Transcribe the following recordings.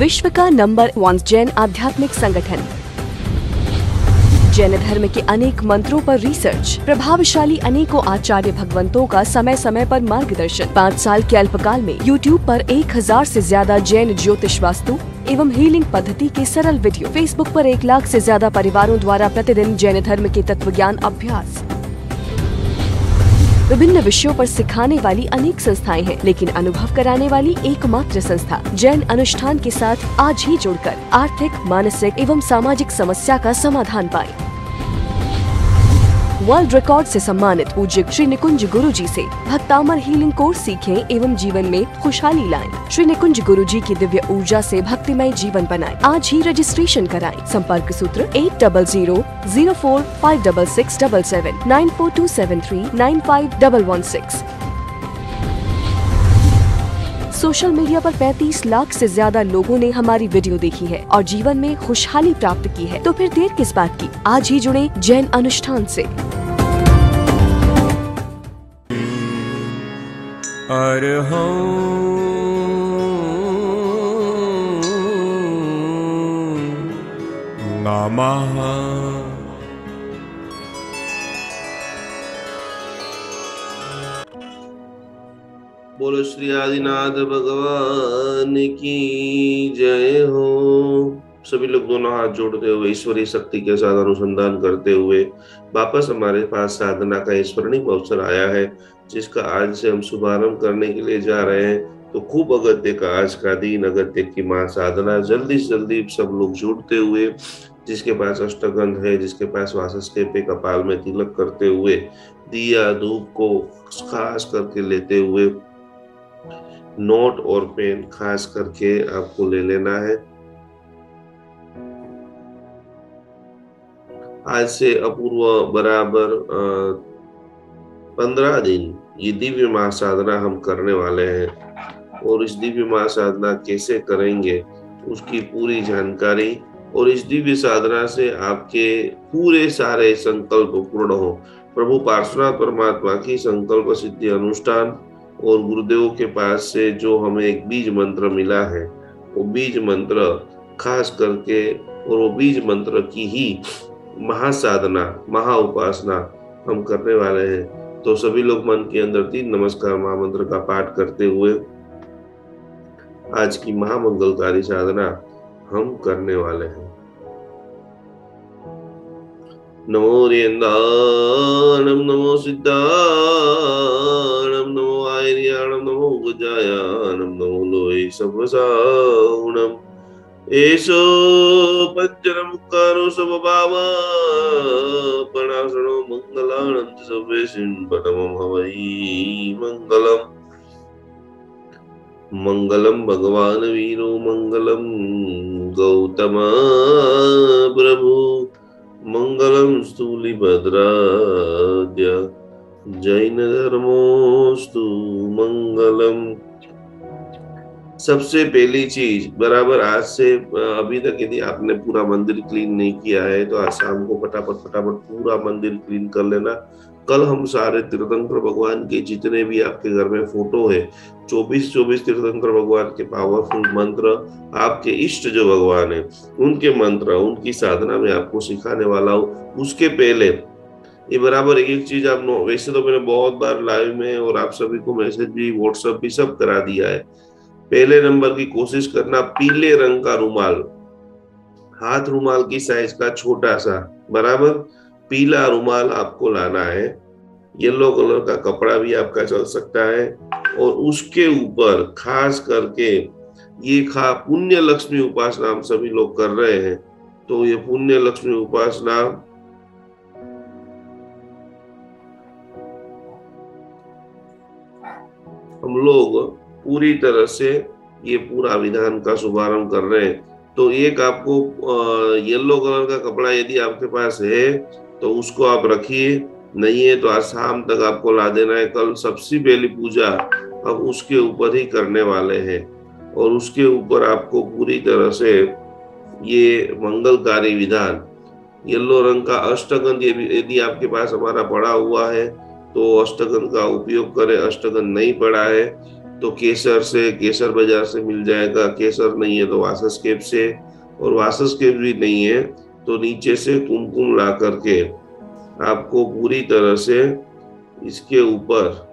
विश्व का number one Jain आध्यात्मिक संगठन। जैन धर्म के अनेक मंत्रों पर रिसर्च प्रभावशाली अनेकों आचार्य भगवंतों का समय समय पर मार्गदर्शन। पाँच साल के अल्पकाल में यूट्यूब पर एक हज़ार ऐसी ज़्यादा जैन ज्योतिष वास्तु एवं हीलिंग पद्धति के सरल वीडियो। फेसबुक पर एक लाख से ज़्यादा परिवारों द्वारा प्रतिदिन जैन धर्म के तत्व ज्ञान अभ्यास। विभिन्न विषयों पर सिखाने वाली अनेक संस्थाएँ हैं, लेकिन अनुभव कराने वाली एकमात्र संस्था, जैन अनुष्ठान के साथ आज ही जुड़कर आर्थिक, मानसिक एवं सामाजिक समस्या का समाधान पाएँ। वर्ल्ड रिकॉर्ड से सम्मानित पूज्य श्री निकुंज गुरु जी ऐसी भक्तामर हीलिंग कोर्स सीखें एवं जीवन में खुशहाली लाएँ। श्री निकुंज गुरु जी की दिव्य ऊर्जा से भक्तिमय जीवन बनाएँ। आज ही रजिस्ट्रेशन कराएँ। संपर्क सूत्र at double zero zero four five double six double seven nine four two seven three nine five double one six social media पर 35 लाख से ज़्यादा लोगों ने हमारी वीडियो देखी है और जीवन में खुशहाली प्राप्त की है तो फिर देर किस बात की आज ही जुड़े जैन अनुष्ठान से नमः। बोलो श्री आदिनाथ भगवान की जय हो। सभी लोग दोनों हाथ जोड़ते हुए, ईश्वरीय शक्ति के साथ अनुसंधान करते हुए वापस हमारे पास साधना का स्वर्णिम अवसर आया है, जिसका आज से हम शुभारंभ करने के लिए जा रहे हैं। तो खूब अगत्य का आज का दिन, अगत्य की माँ साधना, जल्दी से जल्दी सब लोग जुड़ते हुए, जिसके पास अष्टगंध है, जिसके पास वासस्के पे कपाल में तिलक करते हुए, दिया, धूप को खास करके लेते हुए, नोट और पेन खास करके आपको ले लेना है। आज से अपूर्व बराबर पंद्रह दिन ये दिव्य महासाधना हम करने वाले हैं। और इस दिव्य महासाधना कैसे करेंगे, उसकी पूरी जानकारी और इस दिव्य साधना से आपके पूरे सारे संकल्प पूर्ण हो। प्रभु पार्श्वनाथ परमात्मा की संकल्प सिद्धि अनुष्ठान और गुरुदेव के पास से जो हमें एक बीज मंत्र मिला है, वो बीज मंत्र खास करके और वो बीज मंत्र की ही महासाधना महा उपासना हम करने वाले हैं। तो सभी लोग मन के अंदर तीन नमस्कार महामंत्र का पाठ करते हुए आज की महामंगलकारी साधना हम करने वाले हैं। नमो रेन्दाणम नमो सिद्धाणम नमो आयर्याणम नमो गजायाणम नमो लोय सवसावणम एषो पञ्चरमुक्कारो स्वभावा। पणासनो मङ्गलाणं च सर्वेषिं पटमं हवै। मङ्गलम् मङ्गलं भगवान् वीरो मङ्गलं गौतम प्रभु। मङ्गलं स्थूलिभद्राद्य जैनधर्मोऽस्तु मङ्गलम् सबसे पहली चीज़, बराबर आज से अभी तक यदि आपने पूरा मंदिर क्लीन नहीं किया है तो आज शाम को फटाफट फटाफट पूरा मंदिर क्लीन कर लेना। कल हम सारे तीर्थंकर भगवान के जितने भी आपके घर में फ़ोटो है चौबीस चौबीस तीर्थंकर भगवान के पावरफुल मंत्र, आपके इष्ट जो भगवान है, उनके मंत्र, उनकी साधना में आपको सिखाने वाला हूँ। उसके पहले, ये बराबर एक एक चीज़ आप वैसे तो मैंने बहुत बार लाइव में और आप सभी को मैसेज भी व्हाट्सएप भी सब करा दिया है। पहले नंबर की कोशिश करना पीले रंग का रुमाल। हाथ रुमाल की साइज़ का छोटा सा, बराबर? पीला रुमाल आपको लाना है। येलो कलर का कपड़ा भी आपका चल सकता है। और उसके ऊपर खास करके ये खा, पुण्य लक्ष्मी उपासना हम सभी लोग कर रहे हैं। तो ये पुण्य लक्ष्मी उपासना हम लोग पूरी तरह से ये पूरा विधान का शुभारंभ कर रहे हैं। तो एक आपको येलो कलर का कपड़ा यदि आपके पास है तो उसको आप रखिए। नहीं है तो आज शाम तक आपको ला देना है। कल सबसे पहली पूजा अब उसके ऊपर ही करने वाले हैं। और उसके ऊपर आपको पूरी तरह से ये मंगलकारी विधान येलो रंग का अष्टगंध यदि आपके पास हमारा पड़ा हुआ है तो अष्टगंध का उपयोग करें। अष्टगंध नहीं पड़ा है तो केसर से, केसर बाज़ार से मिल जाएगा। केसर नहीं है तो वासस्केप से, और वासस्केप भी नहीं है तो नीचे से कुमकुम ला करके आपको पूरी तरह से इसके ऊपर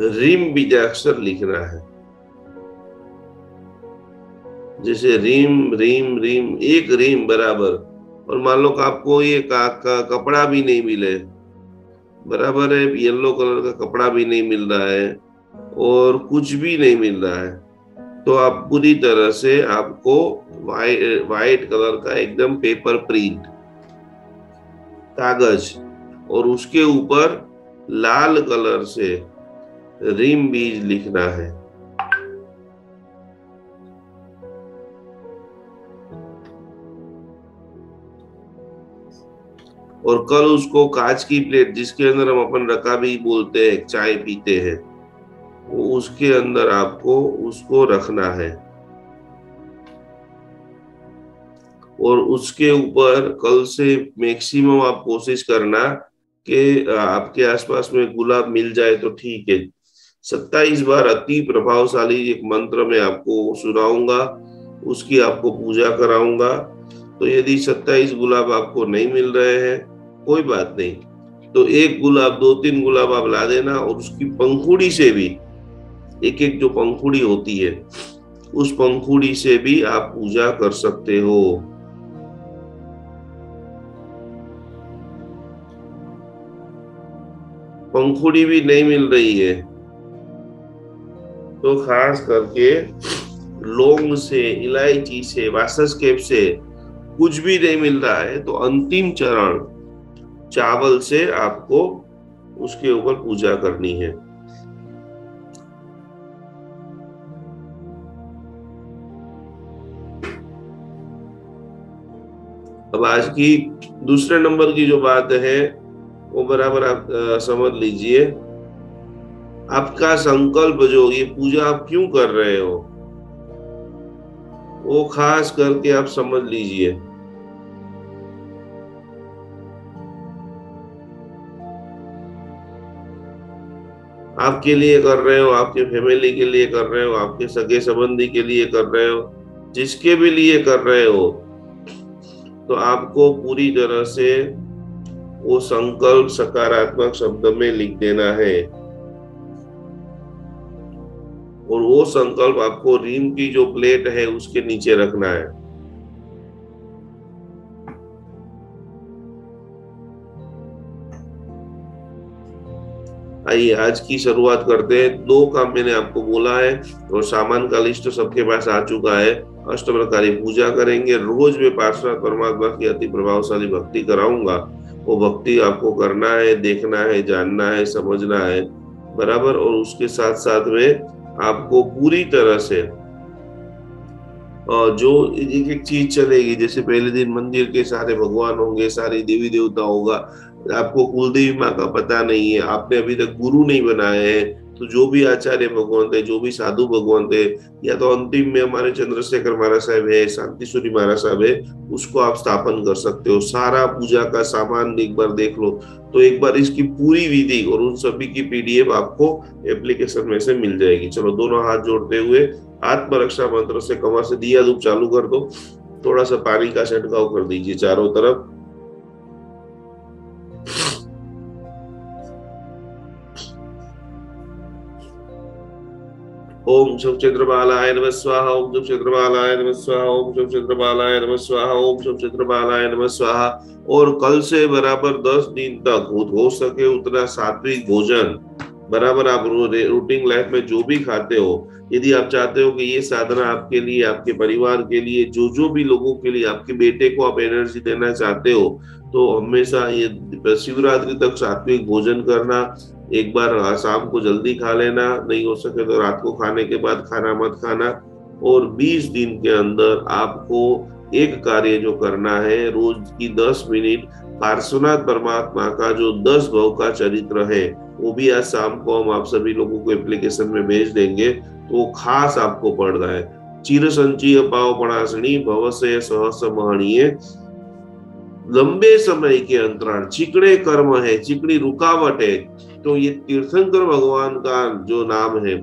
रीम बीजाक्षर लिखना है। जैसे रीम रीम रीम, एक रीम बराबर और मान लो कि आपको ये का, का, कपड़ा भी नहीं मिले। बराबर है येलो कलर का कपड़ा भी नहीं मिल रहा है और कुछ भी नहीं मिल रहा है। तो आप पूरी तरह से आपको वाइट वाइट कलर का एकदम पेपर प्रिंट कागज़ और उसके ऊपर लाल कलर से रिम बीज लिखना है। और कल उसको कांच की प्लेट जिसके अंदर हम अपन रका भी बोलते हैं, चाय पीते हैं, वो उसके अंदर आपको उसको रखना है। और उसके ऊपर कल से मैक्सिमम आप कोशिश करना कि आपके आसपास में गुलाब मिल जाए तो ठीक है। सत्ताईस बार अति प्रभावशाली एक मंत्र में आपको सुनाऊँगा, उसकी आपको पूजा कराऊँगा। तो यदि सत्ताईस गुलाब आपको नहीं मिल रहे हैं, कोई बात नहीं। तो एक गुलाब, दो तीन गुलाब आप ला देना और उसकी पंखुड़ी से भी एक एक जो पंखुड़ी होती है, उस पंखुड़ी से भी आप पूजा कर सकते हो। पंखुड़ी भी नहीं मिल रही है तो खास करके लौंग से, इलायची से वासस्केप से कुछ भी नहीं मिल रहा है तो अंतिम चरण चावल से आपको उसके ऊपर पूजा करनी है। अब आज की दूसरे नंबर की जो बात है, वो बराबर आप समझ लीजिए। आपका संकल्प जो, ये पूजा आप क्यों कर रहे हो? वो खास करके आप समझ लीजिए। आपके लिए कर रहे हो, आपके फैमिली के लिए कर रहे हो, आपके सगे संबंधी के लिए कर रहे हो, जिसके भी लिए कर रहे हो तो आपको पूरी तरह से वो संकल्प सकारात्मक शब्द में लिख देना है। और वो संकल्प आपको रीम की जो प्लेट है, उसके नीचे रखना है। आइए, आज की शुरुआत करते हैं। दो काम मैंने आपको बोला है और सामान का लिस्ट तो सबके पास आ चुका है। अष्ट प्रकारी पूजा करेंगे। रोज में पार्श्वनाथ परमात्मा की अति प्रभावशाली भक्ति कराऊँगा। वो भक्ति आपको करना है, देखना है, जानना है, समझना है। बराबर और उसके साथ साथ में आपको पूरी तरह से जो एक एक चीज़ चलेगी, जैसे पहले दिन मंदिर के सारे भगवान होंगे, सारे देवी देवता होगा, आपको कुलदेवी माँ का पता नहीं है, आपने अभी तक गुरु नहीं बनाए हैं तो जो भी आचार्य भगवान थे जो भी साधु भगवान थे या तो अंतिम में हमारे चंद्रशेखर महाराज साहब है, शांतिश्वरी महाराज साहब है, उसको आप स्थापन कर सकते हो। सारा पूजा का सामान एक बार देख लो तो एक बार इसकी पूरी विधि और उन सभी की पीडीएफ आपको एप्लीकेशन में से मिल जाएगी। चलो, दोनों हाथ जोड़ते हुए आत्मरक्षा मंत्र से कमर से दिया धूप चालू कर दो। थोड़ा सा पानी का छिड़काव कर दीजिए चारों तरफ़। ओम शुभ चंद्रबालाय नमः स्वाहा, ओम शुभ चंद्रबालाय नमः स्वाहा, ओम शुभ चंद्रबालाय नमः स्वाहा, ओम शुभ चंद्रबालाय नमः स्वाहा। और कल से बराबर दस दिन तक हो सके उतना सात्विक भोजन। बराबर आप रूटीन लाइफ में जो भी खाते हो, यदि आप चाहते हो कि ये साधना आपके लिए, आपके परिवार के लिए, जो जो भी लोगों के लिए, आपके बेटे को आप एनर्जी देना चाहते हो तो हमेशा ये शिवरात्रि तक सात्विक भोजन करना, एक बार शाम को जल्दी खा लेना, नहीं हो सके तो रात को खाने के बाद खाना मत खाना, और 20 दिन के अंदर आपको एक कार्य जो करना है, रोज की 10 मिनट पार्श्वनाथ परमात्मा का जो 10 भव का चरित्र है, वो भी आज शाम को हम आप सभी लोगों को एप्लीकेशन में भेज देंगे तो वो खास आपको पढ़ रहा है। चिर संचय पाव भव से सहस महणीय लंबे समय के अंतराल चिकने कर्म है, चिकड़ी रुकावट है तो ये तीर्थंकर भगवान का जो नाम है,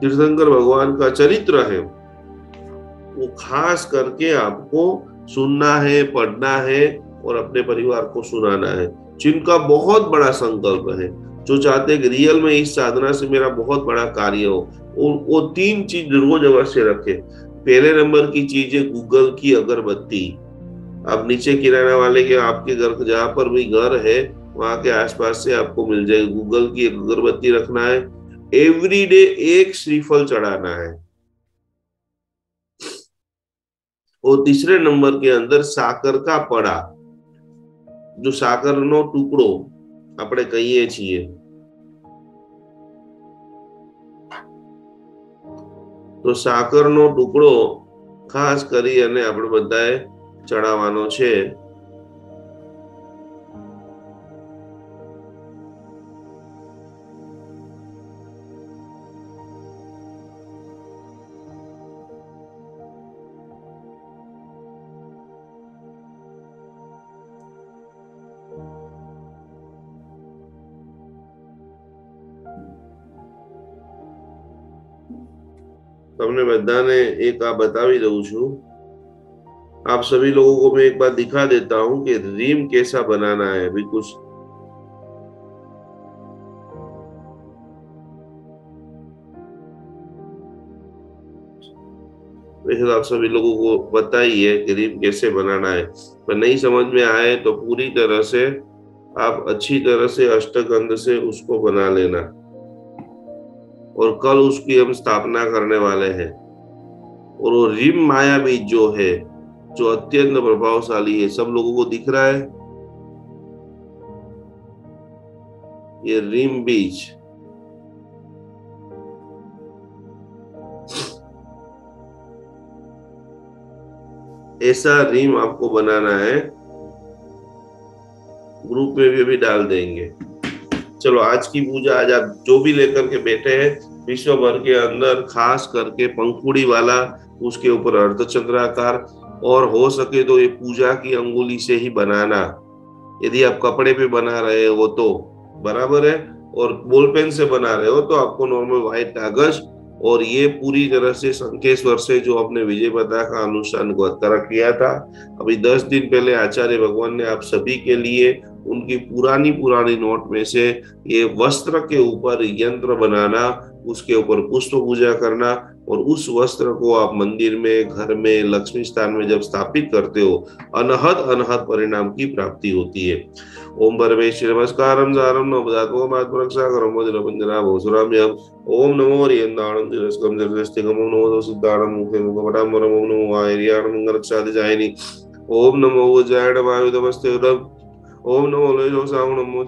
तीर्थंकर भगवान का चरित्र है, वो खास करके आपको सुनना है, पढ़ना है और अपने परिवार को सुनाना है जिनका बहुत बड़ा संकल्प है जो चाहते हैं कि रियल में इस साधना से मेरा बहुत बड़ा कार्य हो वो, वो तीन चीज़ रोज अवश्य रखे। पहले नंबर की चीज़ है गूगल की अगरबत्ती। आप नीचे किराना वाले के आपके घर जहाँ पर भी घर है वहाँ के आसपास से आपको मिल जाएगी। गूगल की अगरबत्ती रखना है। एवरी डे एक श्रीफल चढ़ाना है। और तीसरे नंबर के अंदर साकर का पड़ा। જો સાગરનો ટુકડો આપણે કહીએ છીએ, તો સાકરનો ટુકડો ખાસ કરી અને આપણે બધાએ ચડાવવાનો છે. તમને બધાને એક આ બતાવી દઉં છું आप सभी लोगों को मैं एक बार दिखा देता हूं कि रीम कैसा बनाना है अभी कुछ वैसे तो आप सभी लोगों को पता ही है कि रीम कैसे बनाना है पर नहीं समझ में आए तो पूरी तरह से आप अच्छी तरह से अष्टगंध से उसको बना लेना और कल उसकी हम स्थापना करने वाले हैं। और वो रिम माया बीज जो है, जो अत्यंत प्रभावशाली है, सब लोगों को दिख रहा है। ये रिम बीज। ऐसा रिम आपको बनाना है। ग्रुप में भी अभी डाल देंगे। चलो, आज की पूजा, आज आप जो भी लेकर के बैठे हैं विश्व भर के अंदर, खास करके पंखुड़ी वाला, उसके ऊपर अर्धचंद्राकार, और हो सके तो ये पूजा की अंगुली से ही बनाना। यदि आप कपड़े पे बना रहे हो तो बराबर है, और बोल पेन से बना रहे हो तो आपको नॉर्मल व्हाइट कागज़, और ये पूरी तरह से संकेश्वर से जो अपने विजय पता का अनुष्ठान कर किया था। अभी दस दिन पहले आचार्य भगवान ने आप सभी के लिए उनकी पुरानी पुरानी नोट में से ये वस्त्र के ऊपर यंत्र बनाना, उसके ऊपर पुष्प पूजा करना और उस वस्त्र को आप मंदिर में, घर में, लक्ष्मी स्थान में जब स्थापित करते हो, अनहद अनहद परिणाम की प्राप्ति होती है। ओम परमेश भोसुराम्यम ओम नमो नमो ओम नमो रक्षादिजायिनी ओम ओम नमो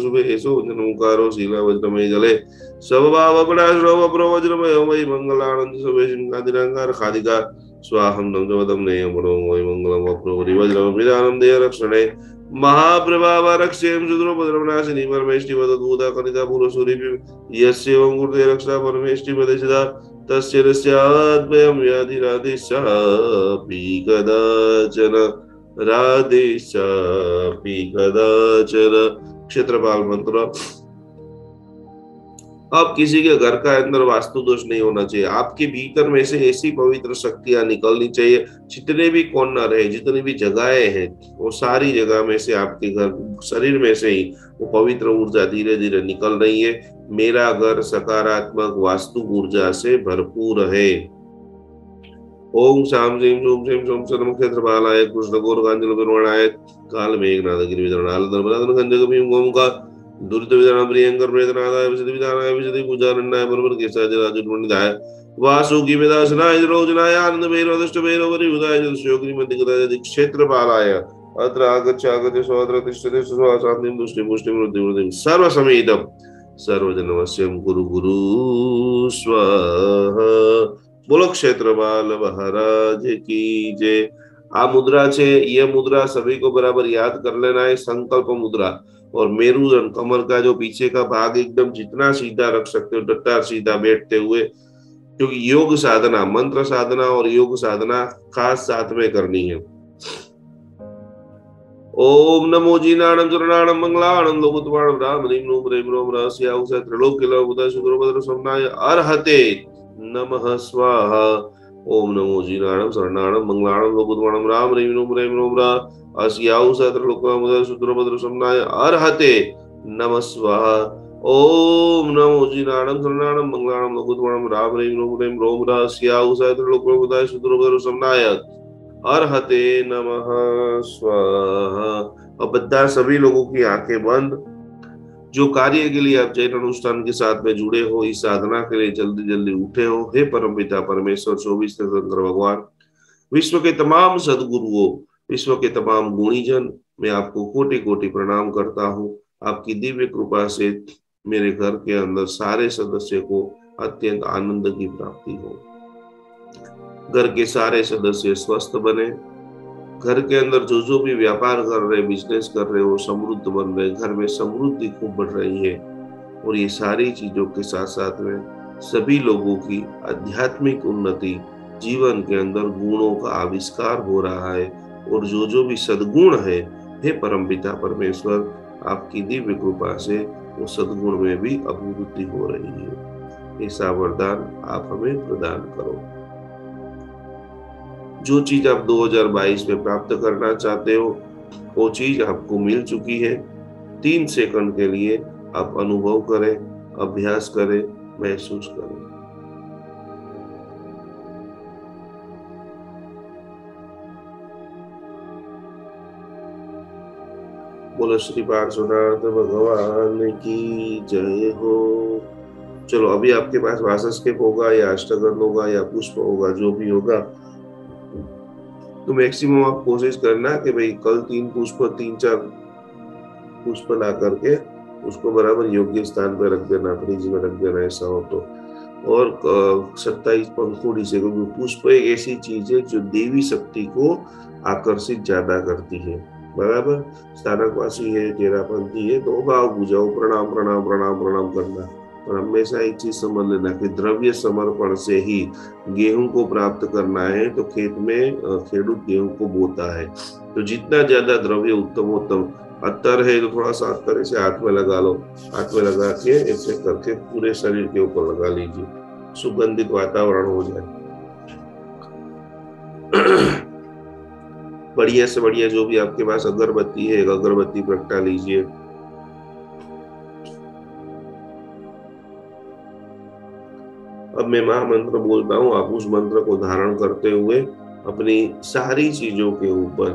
शुभे एसो नमोकारो शीला वज्रमय जले स्वभाव अपना श्रव प्रो वज्रमय मय मंगलानंद सवे सिंहादिरंगार खादिका। स्वाहम नम जवदम ने मनो मय मंगलम अप्रो वज्रम विदानम देय रक्षणे। महाप्रभाव रक्षेम सुद्रो भद्रमनाशिनी परमेष्टि वदूदा कनिका पुरुषूरि यस्य वंगुर्ते रक्षा परमेष्टि पदेशदा तस्य रस्याद्वयं व्याधिरादिशापि कदाचन। राधेशापि कदाचन क्षेत्रपाल मंत्र। अब किसी के घर का अंदर वास्तु दोष नहीं होना चाहिए। आपके भीतर में से ऐसी पवित्र शक्तियाँ निकलनी चाहिए, जितने भी कॉर्नर है जितनी भी जगहें हैं, वो सारी जगह में से आपके घर, शरीर में से ही वो पवित्र ऊर्जा धीरे धीरे निकल रही है। मेरा घर सकारात्मक वास्तु ऊर्जा से भरपूर है। ओम शाम ह्रीं शूं श्रीं शूं सर्वक्षेत्रपालाय कृष्णगोरकाञ्चलपेर्वणाय कालमेघनाथगिरिवितरणालधर्मनाथनगञ्जगभीं गोमुखा दुरितविधानं प्रियङ्कर प्रेतनाथाय विशदिविधानाय विशदि पूजानन्दाय परपर केशाजराजुर्मणिधाय वासुकी वेदासनाय रोजनाय आनन्दभैरवदष्टभैरवरिहुदाय जलशोग्निमधिगताय क्षेत्रपालाय अत्र आगच्छ आगत्य स्वत्र तिष्ठति दुष्टिं पुष्टिं वृद्धिं सर्वसमेतं सर्वजनवश्यं गुरु गुरु स्वाहा બોલો ક્ષેત્રપાલ महाराज की जय आ मुद्रा छे ये मुद्रा सभी को बराबर याद कर लेना है संकल्प मुद्रा और मेरुदंड कमर का जो पीछे का भाग एकदम जितना सीधा रख सकते हो डट्टा सीधा बैठते हुए क्योंकि योग साधना मंत्र साधना और योग साधना खास साथ में करनी है ओम नमो जीनाणम चरणाणम मंगलाणम लोकुतवाणम राम रीम नूम रेम रोम रहस्य औषध त्रिलोक किलो बुध शुक्र भद्र समनाय अर्हते नमः स्वाहा। ओम नमो जीनाणम शरणाणम मंगलाणम लोकुतवाणम राम रीम नूम रेम रोम रहस्य औषध त्रिलोक बुध शुक्र भद्र समनाय अर्हते। नमः स्वाहा। ओम नमो जीनाणम शरणाणम मंगलाणम लोकुतवाणम राम रीम नूम रेम रोम रहस्य औषध त्रिलोक बुध शुक्र भद्र समनाय अर्हते नमः। स्वाहा। अब બધા सभी लोगों की आँखें बंद। जो कार्य के लिए आप जैन अनुष्ठान के साथ में जुड़े हो, इस साधना के लिए जल्दी जल्दी उठे हो। हे परम पिता परमेश्वर चौबीस शंकर भगवान, विश्व के तमाम सदगुरुओं, विश्व के तमाम गुणीजन, मैं आपको कोटि कोटि प्रणाम करता हूँ। आपकी दिव्य कृपा से मेरे घर के अंदर सारे सदस्य को अत्यंत आनंद की प्राप्ति हो। घर के सारे सदस्य स्वस्थ बने घर के अंदर जो जो भी व्यापार कर रहे बिज़नेस कर रहे, वो समृद्ध बन रहे घर में समृद्धि खूब बढ़ रही है। और ये सारी चीज़ों के साथ साथ में सभी लोगों की आध्यात्मिक उन्नति, जीवन के अंदर गुणों का आविष्कार हो रहा है। और जो जो भी सदगुण है, हे परम पिता परमेश्वर, आपकी दिव्य कृपा से वो सदगुण में भी अभिवृद्धि हो रही है। ऐसा वरदान आप हमें प्रदान करो। जो चीज़ आप 2022 में प्राप्त करना चाहते हो, वो चीज़ आपको मिल चुकी है। तीन सेकंड के लिए आप अनुभव करें, अभ्यास करें, महसूस करें। बोलो, श्री पार्श्वनाथ भगवान की जय हो। चलो, अभी आपके पास वासस्केप होगा या अष्टगंध होगा या पुष्प होगा, जो भी होगा तो मैक्सिमम आप कोशिश करना कि भाई कल तीन पुष्प, तीन चार पुष्प ला करके उसको बराबर योग्य स्थान पे रख देना, फ्रिज में रख देना, ऐसा हो तो। और सत्ताईस पंखुड़ी से क्योंकि पुष्प एक ऐसी चीज़ है जो देवी शक्ति को आकर्षित ज़्यादा करती है। बराबर? स्थानकवासी है, चेरापंथी है तो भाव बुझाओ, प्रणाम प्रणाम प्रणाम प्रणाम करना। और हमेशा एक चीज़ समझ लेना कि द्रव्य समर्पण से ही गेहूँ को प्राप्त करना है तो खेत में खेडूत गेहूँ को बोता है। तो जितना ज़्यादा द्रव्य उत्तम उत्तम अत्तर है तो थोड़ा सा अत्तर ऐसे हाथ में लगा लो। हाथ में लगा के ऐसे करके पूरे शरीर के ऊपर लगा लीजिए। सुगंधित वातावरण हो जाए। बढ़िया से बढ़िया जो भी आपके पास अगरबत्ती है अगरबत्ती प्रगटा लीजिए। अब मैं महामंत्र बोलता हूँ, आप उस मंत्र को धारण करते हुए अपनी सारी चीज़ों के ऊपर।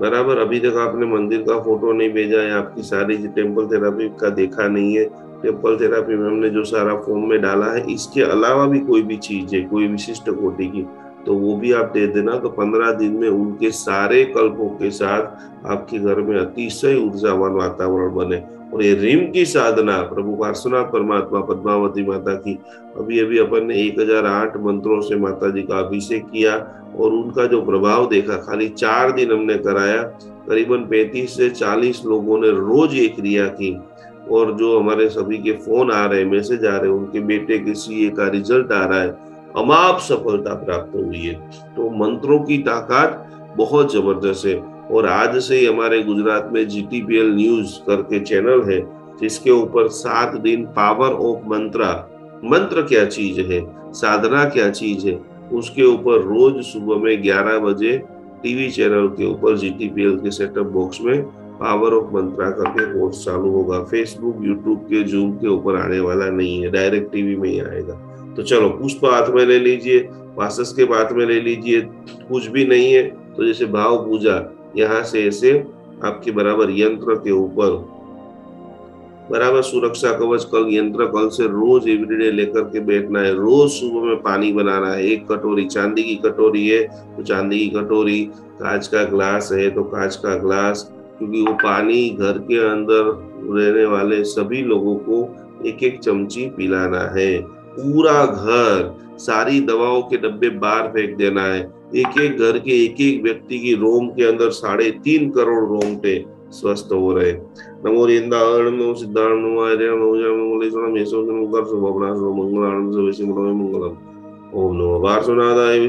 बराबर, अभी तक आपने मंदिर का फ़ोटो नहीं भेजा है, आपकी सारी टेंपल थेरापी का देखा नहीं है। टेंपल थेरापी में हमने जो सारा फ़ोन में डाला है, इसके अलावा भी कोई भी चीज़ है, कोई विशिष्ट कोटि की तो वो भी आप दे देना। तो पंद्रह दिन में उनके सारे कल्पों के साथ आपके घर में अतिशय ऊर्जावान वातावरण बने। और ये रिम की साधना, प्रभु पार्श्वनाथ परमात्मा पद्मावती माता की, अभी अभी अपन ने 1008 मंत्रों से माता जी का अभिषेक किया और उनका जो प्रभाव देखा, खाली चार दिन हमने कराया, करीबन 35 से 40 लोगों ने रोज ये क्रिया की। और जो हमारे सभी के फ़ोन आ रहे मैसेज आ रहे उनके बेटे के सीए का रिज़ल्ट आ रहा है, अमाप सफलता प्राप्त हुई है। तो मंत्रों की ताकत बहुत ज़बरदस्त है। और आज से ही हमारे गुजरात में जीटीपीएल न्यूज़ करके चैनल है, जिसके ऊपर सात दिन पावर ऑफ़ मंत्रा मंत्र क्या चीज़ है, साधना क्या चीज़ है, उसके ऊपर रोज सुबह में 11 बजे टीवी चैनल के ऊपर जीटीपीएल के सेटअप बॉक्स में पावर ऑफ़ मंत्रा करके कोर्स चालू होगा। फेसबुक यूट्यूब के जूम के ऊपर आने वाला नहीं है डायरेक्ट टीवी में ही आएगा। तो चलो, पुष्प हाथ में ले लीजिए वासस के हाथ में ले लीजिए, कुछ भी नहीं है तो जैसे भाव पूजा यहाँ से ऐसे आपके बराबर यंत्र के ऊपर। बराबर सुरक्षा कवच, कल यंत्र, कल से रोज एवरीडे लेकर के बैठना है। रोज सुबह में पानी बनाना है। एक कटोरी, चांदी की कटोरी है तो चांदी की कटोरी, कांच का ग्लास है तो कांच का ग्लास, क्योंकि वो पानी घर के अंदर रहने वाले सभी लोगों को एक एक चमची पिलाना है। पूरा घर सारी दवाओं के डब्बे बाहर फेंक देना है। एक एक घर के एक एक व्यक्ति की रोम के अंदर साढ़े तीन करोड़ रोमटे स्वस्थ हो रहे। नमो रिंदाण नमो सिद्धार्थ, नमो आर्य, नमो जय मंगलेश्वर मेसो नमो कर शुभना शुभ मंगलाण सवेशि मंगलम। ओम नमो पार्श्वनाथाय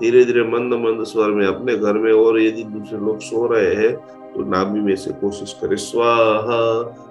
धीरे धीरे मंद मंद स्वर में अपने घर में और यदि दूसरे लोग सो रहे हैं तो नाभि में से कोशिश करें, स्वाहा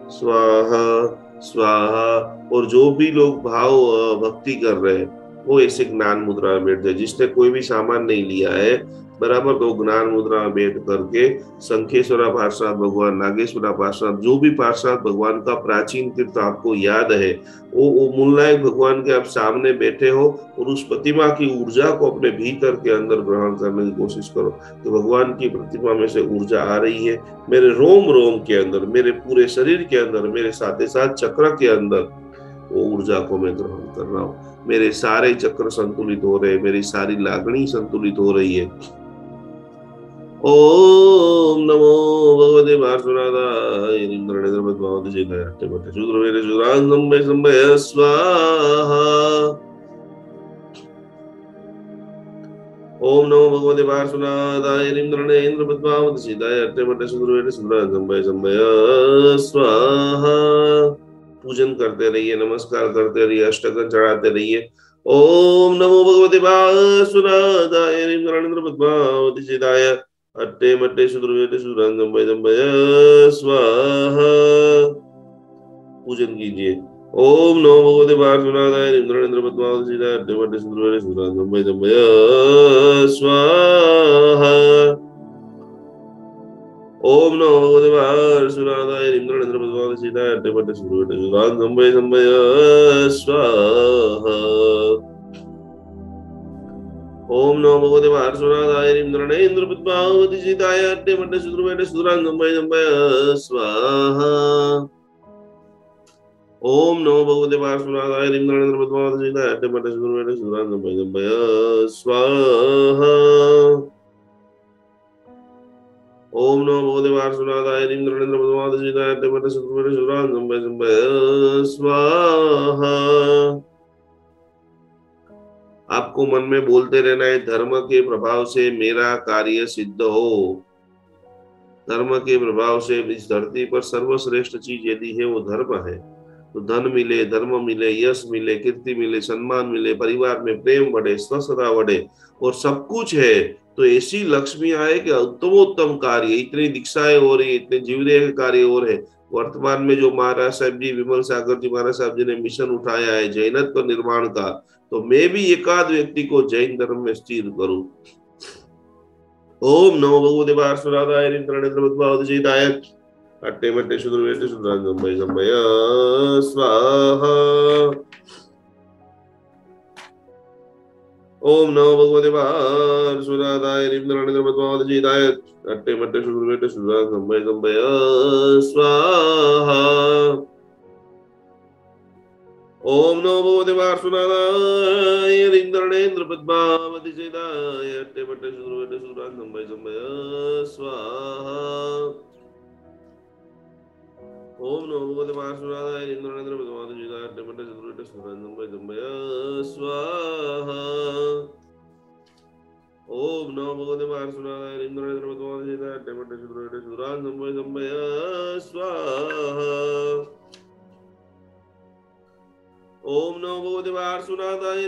स्वाहा स्वाहा। और जो भी लोग भाव भक्ति कर रहे हैं, वो ऐसे ज्ञान मुद्रा में बैठ जाए, जिसने कोई भी सामान नहीं लिया है बराबर तो ज्ञान मुद्रा में बैठ करके संखेश्वरा पार्षद भगवान नागेश्वरा पार्षद जो भी पार्षद भगवान का प्राचीन तीर्थ आपको याद है वो वो मूलनायक भगवान के आप सामने बैठे हो और उस प्रतिमा की ऊर्जा को अपने भीतर के अंदर ग्रहण करने की कोशिश करो तो भगवान की प्रतिमा में से ऊर्जा आ रही है मेरे रोम रोम के अंदर मेरे पूरे शरीर के अंदर मेरे साथ साथ चक्र के अंदर वो ऊर्जा को मैं ग्रहण कर रहा हूँ मेरे सारे चक्र संतुलित हो रहे हैं मेरी सारी लागणी संतुलित हो रही है ओम नमो भगवते पार्श्वनाथाय इंद्रणेन्द्र पद्मावती जय हट्टे भट्टे शूद्र मेरे शूद्रांगम्बे संभय स्वाहा ओम नमो भगवते पार्श्वनाथाय इंद्रणेन्द्र पद्मावती सीताय हट्टे भट्टे शूद्र मेरे शूद्रांगम्बे संभय स्वाहा पूजन करते रहिए नमस्कार करते रहिए अष्टकन चढ़ाते रहिए ओम नमो भगवते नरेंद्र पद्मावती चिदाय अट्टे मट्टे शुद्रवेटे शुद्रांगम्बय जम्बय स्वाहा। पूजन कीजिए। ओम नमो भगवते वासुनादाय नरेंद्र पद्मावती चिदाय अट्टे मट्टे शुद्रवेटे शुद्रांगम्बय जम्बय स्वाहा। ओम नमो भगवते वासुनादाय इंद्रनेन्द्र पद्मावती सीताय अट्टे सुरवटे सुरान संभय संभय स्वाहा। ओम नमो भगवते वासुनादाय इंद्रनेन्द्र पद्मावती सीताय अट्टे पट्टे सुरवटे सुरान संभय संभय स्वाहा। ओम नमो भगवते वासुनादाय इंद्रनेन्द्र पद्मावती सीताय अट्टे पट्टे सुरवटे सुरान संभय संभय स्वाहा। ओम नमो भगवते वासुनाथाय इंद्रनेन्द्र पद्मावत सीताय शुरान संभय संभय स्वाहा। आपको मन में बोलते रहना है, धर्म के प्रभाव से मेरा कार्य सिद्ध हो। धर्म के प्रभाव से इस धरती पर सर्वश्रेष्ठ चीज़ यदि है, वो धर्म है। तो धन मिले, धर्म मिले, यश मिले, कीर्ति मिले, सम्मान मिले, परिवार में प्रेम बढ़े, स्वस्थता बढ़े और सब कुछ है तो ऐसी लक्ष्मी आए कि उत्तमोत्तम कार्य, इतनी दीक्षाएँ हो रही इतने जीवदय कार्य हो रहे वर्तमान में जो महाराज साहब जी, विमल सागर जी महाराज साहब जी ने मिशन उठाया है जैनत्व निर्माण का तो मैं भी एकाध व्यक्ति को जैन धर्म में स्थिर करूँ। ओम नमो भगवते वासुराधाय इंद्रनेन्द्र अट्टे मट्टे शुद्र वेटे शुद्रांगम्बय स्वाहा। ओम नमो भगवते इंद्रनेन्द्र पद्मावतीदाय अट्टे, मट्टे शुद्र वेटे शुद्रा संभय संभय स्वाहा। ओम नमो भगवते वासुदाय इंद्रनेन्द्र पद्मावती चिदाय अट्टे, मट्टे शुद्र वेटे शुद्रा संभय संभय स्वाहा। ओम नमो भगवते चिदाय अट्टे मट्टे शुद्र वेटे शुद्रा संभय संभय स्वाहा ओम नमो भगवते वासुदेवाय इंद्रनेन्द्र भगवान सीता टेमटे शुद्रान संभय संभय स्वाहा ओम नमो भगवते वासुनाथाय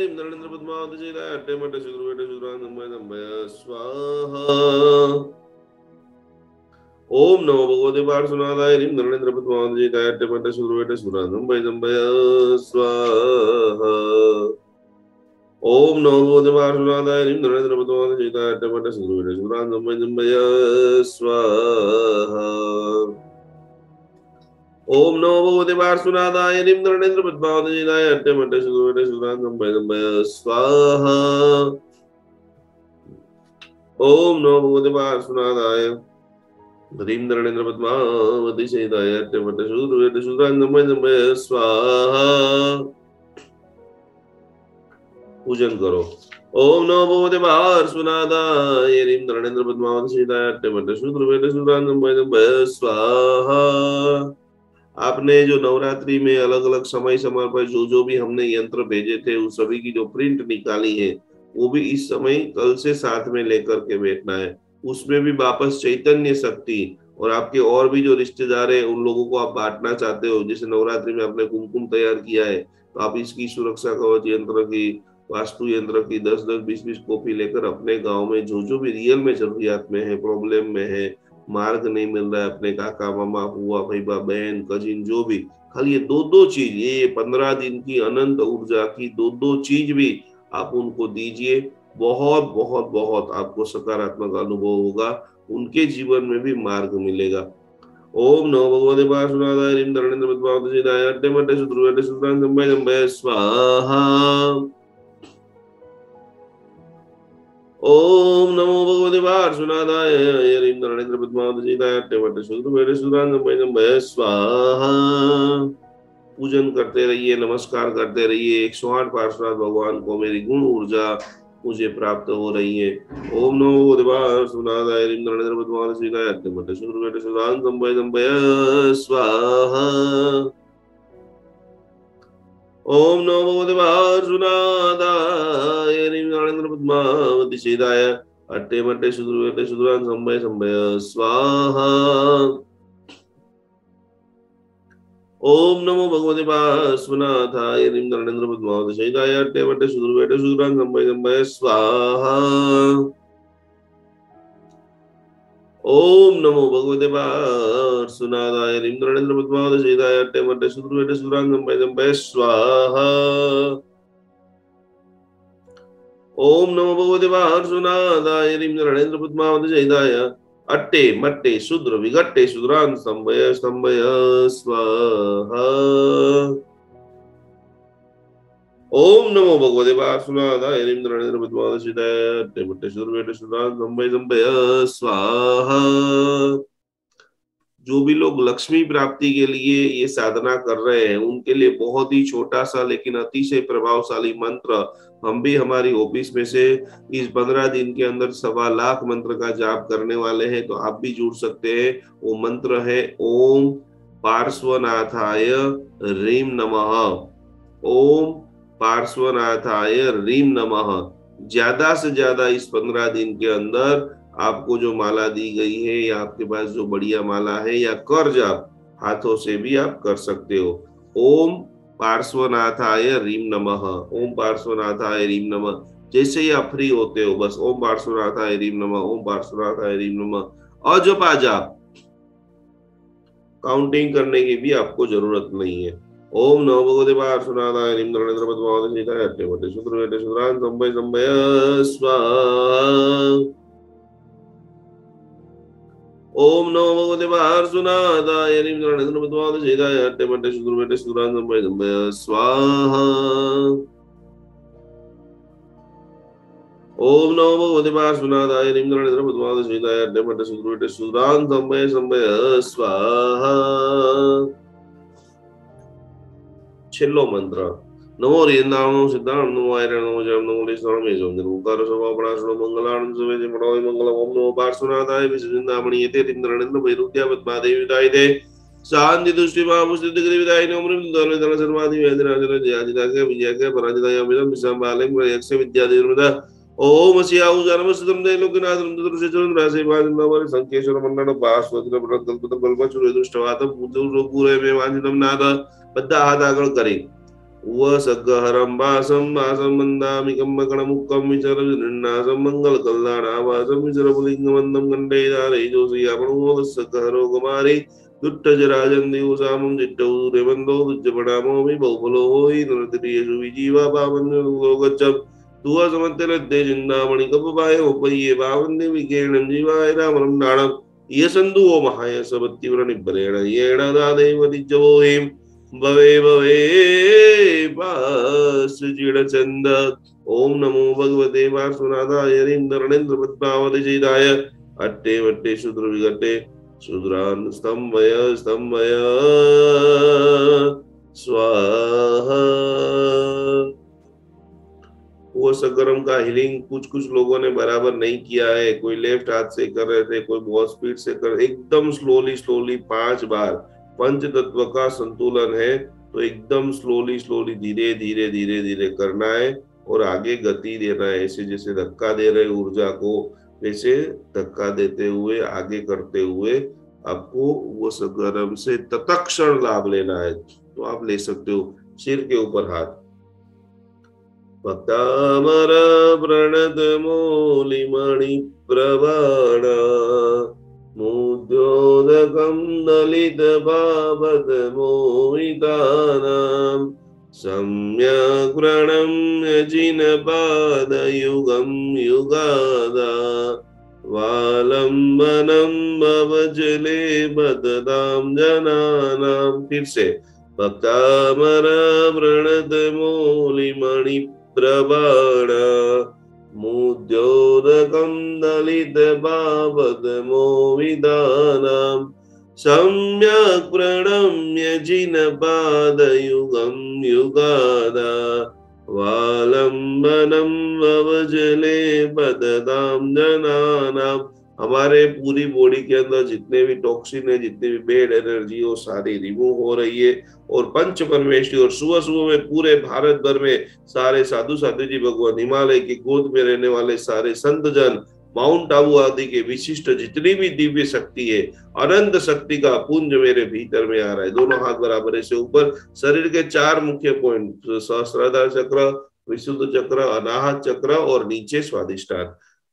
इंद्रनेन्द्र पद्मावत सीता टेमटे शुद्रटे शुद्रान संभय संभय स्वाहा। ओम नमो भगवते वासुनाथाय इंद्रनेन्द्र पद्मावत सीता टेमटे शुद्रटे शुद्रान संभय संभय स्वाहा। ओम नमो भगवते वासुनाथाय नरेंद्र पद्मावत सीताय टमट सुरवीर सुरान जम्बय जम्बय ह्रीं नरेंद्र पद्मावती सीताय टमट सुरवीर सुरान जम्बय जम्बय स्वाहा पूजन करो ओम नमो भगवते पार्श्वनाथाय ह्रीं नरेंद्र पद्मावत सीताय अट्टे शूद्र वेद शूद्रांगम स्वाहा आपने जो नवरात्रि में अलग अलग समय समय पर जो जो भी हमने यंत्र भेजे थे, उस सभी की जो प्रिंट निकाली है, वो भी इस समय कल से साथ में लेकर के बैठना है। उसमें भी वापस चैतन्य शक्ति और आपके और भी जो रिश्तेदार है, उन लोगों को आप बांटना चाहते हो। जैसे नवरात्रि में आपने कुमकुम तैयार किया है तो आप इसकी सुरक्षा कवच यंत्र की, वास्तु यंत्र की, दस दस बीस बीस कॉपी लेकर अपने गाँव में, जो जो भी रियल में जरूरियात में है प्रॉब्लम में है, मार्ग नहीं मिल रहा है अपने काका, मामा हुआ भैया बहन कजिन जो भी, खाली ये दो दो चीज़, ये पंद्रह दिन की अनंत ऊर्जा की दो दो चीज़ भी आप उनको दीजिए। बहुत बहुत बहुत आपको सकारात्मक अनुभव होगा, उनके जीवन में भी मार्ग मिलेगा। ओम नमो भगवते ओम नमो भगवते वासुनाथाय, ह्रीं धरणेन्द्र पद्मावतसिदाय अट्टे मट्टे सुद्रुवटे सुद्रां संभय स्वाहा। पूजन करते रहिए, नमस्कार करते रहिए, एक सौ आठ पार्षद भगवान को मेरी गुण ऊर्जा मुझे प्राप्त हो रही है। ओम नमो देवाय सुनादाय ह्रीं नरेंद्र पद्मावत श्रीदाय अट्टमट्ट शुक्रवेट सुदान संभय संभय स्वाहा। ओम नमो देवाय सुनादाय नरेंद्र पद्मावत श्रीदाय अट्टे मट्टे शुक्रवेट सुदान संभय संभय स्वाहा। ओम नमो भगवते वासुनाथाय ह्रीं नरेंद्र पद्मावत शैलाय अट्टे वट्टे सुदुर्वेटे सुदुरां संभय संभय स्वाहा। ओम नमो भगवते वासुनाथाय ह्रीं नरेंद्र पद्मावत शैलाय अट्टे वट्टे सुदुर्वेटे सुदुरां संभय संभय स्वाहा। ओम नमो भगवते वासुनाथाय ह्रीं नरेंद्र पद्मावत शैलाय अट्टे मट्टे शूद्र विघट्टे शूद्रान स्तंभय स्वाहा। ओम नमो भगवते पद्मावशिताय अट्टे मट्टे शूद्र विघट्टे शूद्रान स्तंभय स्वाहा। जो भी लोग लक्ष्मी प्राप्ति के लिए ये साधना कर रहे हैं, उनके लिए बहुत ही छोटा सा लेकिन अतिशय प्रभावशाली मंत्र हम भी हमारी ऑफ़िस में से इस पंद्रह दिन के अंदर सवा लाख मंत्र का जाप करने वाले हैं तो आप भी जुड़ सकते हैं। वो मंत्र है, ओम पार्श्वनाथाय रीम नमः। ओम पार्श्वनाथाय रीम नमः। ज़्यादा से ज़्यादा इस पंद्रह दिन के अंदर आपको जो माला दी गई है या आपके पास जो बढ़िया माला है या कर्ज आप हाथों से भी आप कर सकते हो। ओम पार्श्वनाथाय रीम नमः। ओम पार्श्वनाथाय रीम नमः। जैसे ही आप फ्री होते हो, बस ओम पार्श्वनाथाय रीम नमः, ओम पार्श्वनाथाय रीम नमः। और जो पाजाप काउंटिंग करने की भी आपको ज़रूरत नहीं है। ओम नमो भगवते पार्श्वनाथाय रीम नरेंद्र पद्मावत सीताय अट्टे वटे शुद्र वेटे संभय संभय, स्वाहा। ओम नमो भगवते पार्श्वनाथाय ह्रीं नरेंद्र पद्मावत सीताय अट्टे मट्टे शुद्र वेटे शुद्रान संभय संभय स्वाहा ओम नमो भगवते पार्श्वनाथाय ह्रीं नरेंद्र पद्मावत सीताय अट्टे मट्टे शुद्र वेटे शुद्रान संभय संभय स्वाहा છેલ્લો મંત્ર नमो रियन्दामो सिद्धां नमो आयरे नमो जम नमो ले सर्वे जम निरुकार सभा पराशुनो मंगलानं सुवे जे पडोय मंगल ओम नमो पार्श्वनाथाय विसुजिन्दामणि यते तिन्द्रनन्द वैरुद्या पद्मादेवी विदाय दे शांति दृष्टि बाबू सिद्ध गिरि विदाय नमो मृदुल धन सर्वाधि वेदनाजन जयाजिदाके विजयके पराजिताय अमिदं विसंबालें वयक्ष विद्यादेवदा ओम सियाहु जन्म सुदम दे लोकनाथम दुर्से चरण राशि भाजन नमः संकेश्वर मंडन पार्श्वद्र प्रकल्पत बलवचुर दृष्टवात पूजो पूरे में वांजितम नाद बद्दा हाथ आगळ करें உவசக்கஹரம் பாசம் பாசம் வந்தாமி கம்ம கணமுக்கம் விசரவிநாசம் மங்கள கல்லாடாவாசம் விசரபுலிங்கமந்தம் கண்டேதாரை ஜோசி அமனோகசக்கஹரோ குமாரி துட்டஜராஜந்தி உசாமம் சிட்டௌரேவந்தோ துஜபடாமோமி பௌபலோஹோய் நிரதிரியேஷு விஜீவா பாவன்யோகச்சம் துவா சமத்தலத்தே சிந்தாமணி கப்பபாய ஒப்பையே பாவந்தி விகேணம் ஜீவாய ராமரம் நாணம் யசந்து ஓ மகாயசபத்திவர நிப்பரேண ஏணதா தெய்வதிஜவோஹேம் भवे भवे बस जीड़ चंद ओम नमो भगवते वासुनाथाय पद्मावती जीदाय अट्टे, वट्टे शूद्र विघट्टे शूद्रान् स्तंभय स्तंभय स्वाहा। वो सगरम का हिलिंग कुछ कुछ लोगों ने बराबर नहीं किया है। कोई लेफ़्ट हाथ से कर रहे थे, कोई बहुत स्पीड से कर एकदम स्लोली स्लोली पाँच बार। पंच तत्व का संतुलन है तो एकदम स्लोली स्लोली धीरे धीरे धीरे धीरे करना है और आगे गति देना है। ऐसे जैसे धक्का दे रहे ऊर्जा को, वैसे धक्का देते हुए, आगे करते हुए आपको वो सगरम से तत्क्षण लाभ लेना है। तो आप ले सकते हो सिर के ऊपर हाथ। भक्तामर प्रणत मौलिमणि प्रवाण। मुद्योदकं दलित भावत मोहितानाम् सम्यक् प्रणम्य जिनपादयुगं युगादा, वालम्बनं भवजले बददां जनानां फिर से मौलिमणि प्रबाण मुद्योदकं दलितभावदमो विदानाम् सम्यक् प्रणम्य जिनपादयुगं युगादा वालम्बनं ववजले बददां जनानाम् हमारे पूरी बॉडी के अंदर जितने भी टॉक्सिन है, जितने भी बेड एनर्जी वो सारी रिमूव हो रही है। और पंच परमेश्वरी और सुबह सुबह में पूरे भारत भर में सारे साधु साधु जी भगवान हिमालय की गोद में रहने वाले सारे संत जन माउंट आबू आदि के विशिष्ट जितनी भी दिव्य शक्ति है, अनंत शक्ति का पुंज मेरे भीतर में आ रहा है। दोनों हाथ बराबर से ऊपर। शरीर के चार मुख्य पॉइंट सहस्राधार चक्र, विशुद्ध चक्र, अनाहत चक्र और नीचे स्वादिष्टान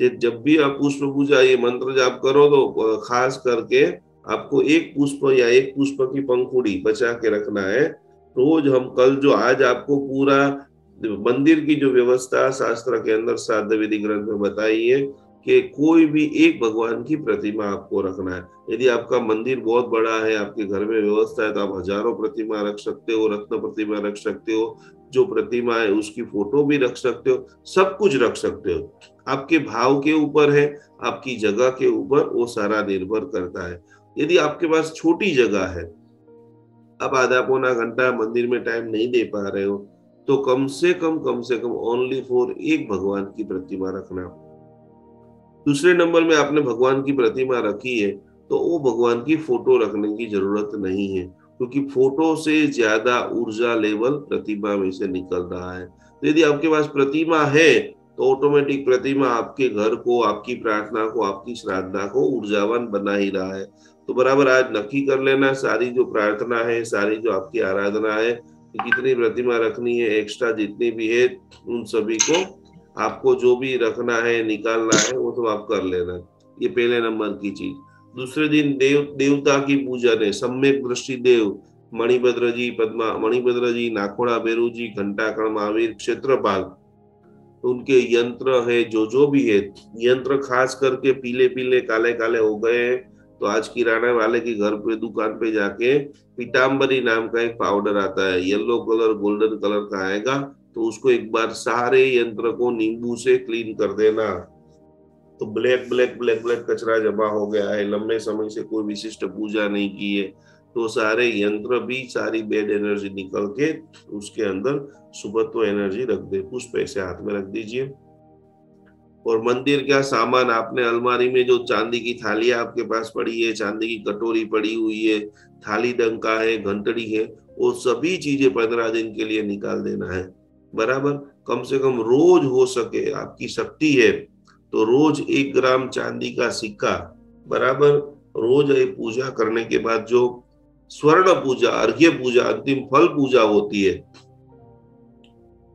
बदा जब भी आप पुष्प पूजा ये मंत्र जाप करो तो खास करके आपको एक पुष्प या एक पुष्प की पंखुड़ी बचा के रखना है। रोज हम कल जो आज आपको पूरा मंदिर की जो व्यवस्था शास्त्र के अंदर साध विधि ग्रंथ में बताई है कि कोई भी एक भगवान की प्रतिमा आपको रखना है। यदि आपका मंदिर बहुत बड़ा है, आपके घर में व्यवस्था है तो आप हज़ारों प्रतिमा रख सकते हो, रत्न प्रतिमा रख सकते हो, जो प्रतिमा है उसकी फ़ोटो भी रख सकते हो, सब कुछ रख सकते हो। आपके भाव के ऊपर है, आपकी जगह के ऊपर वो सारा निर्भर करता है। यदि आपके पास छोटी जगह है, आप आधा पौना घंटा मंदिर में टाइम नहीं दे पा रहे हो तो कम से कम कम से कम ओनली फॉर एक भगवान की प्रतिमा रखना। दूसरे नंबर में आपने भगवान की प्रतिमा रखी है तो वो भगवान की फ़ोटो रखने की ज़रूरत नहीं है, क्योंकि फ़ोटो से ज़्यादा ऊर्जा लेवल प्रतिमा में से निकल रहा है। तो यदि आपके पास प्रतिमा है तो ऑटोमेटिक प्रतिमा आपके घर को, आपकी प्रार्थना को, आपकी श्राद्धा को ऊर्जावान बना ही रहा है। तो बराबर आज नक्की कर लेना, सारी जो प्रार्थना है, सारी जो आपकी आराधना है कितनी प्रतिमा रखनी है एक्स्ट्रा जितनी भी है, उन सभी को आपको जो भी रखना है, निकालना है, वो सब आप कर लेना। ये पहले नंबर की चीज़। दूसरे दिन देव, देवता की पूजन है सम्यक दृष्टि देव मणिभद्र जी पद्मा मणिभद्र जी नाखोड़ा बेरू जी घंटाकर्ण, महावीर, क्षेत्रपाल, उनके यंत्र है, जो जो भी है, यंत्र खास करके पीले पीले काले काले हो गए हैं तो आज किराना वाले के घर पे, दुकान पे जाके पीताम्बरी नाम का एक पाउडर आता है येलो कलर गोल्डन कलर का आएगा तो उसको एक बार सारे यंत्र को नींबू से क्लीन कर देना। तो ब्लैक ब्लैक ब्लैक ब्लैक कचरा जमा हो गया है। लंबे समय से कोई विशिष्ट पूजा नहीं की है। तो सारे यंत्र भी, सारी बेड एनर्जी निकल के उसके अंदर सुबह तो एनर्जी रख दे। पुष्प ऐसे हाथ में रख दीजिए। और मंदिर का सामान आपने अलमारी में जो चांदी की थाली आपके पास पड़ी है, चांदी की कटोरी पड़ी हुई है, थाली डंका है, घंटड़ी है, वो सभी चीज़ें पंद्रह दिन के लिए निकाल देना है। बराबर कम से कम रोज हो सके, आपकी शक्ति है। तो रोज एक ग्राम चांदी का सिक्का, बराबर रोज एक पूजा करने के बाद जो स्वर्ण पूजा, अर्घ्य पूजा, अंतिम फल पूजा होती है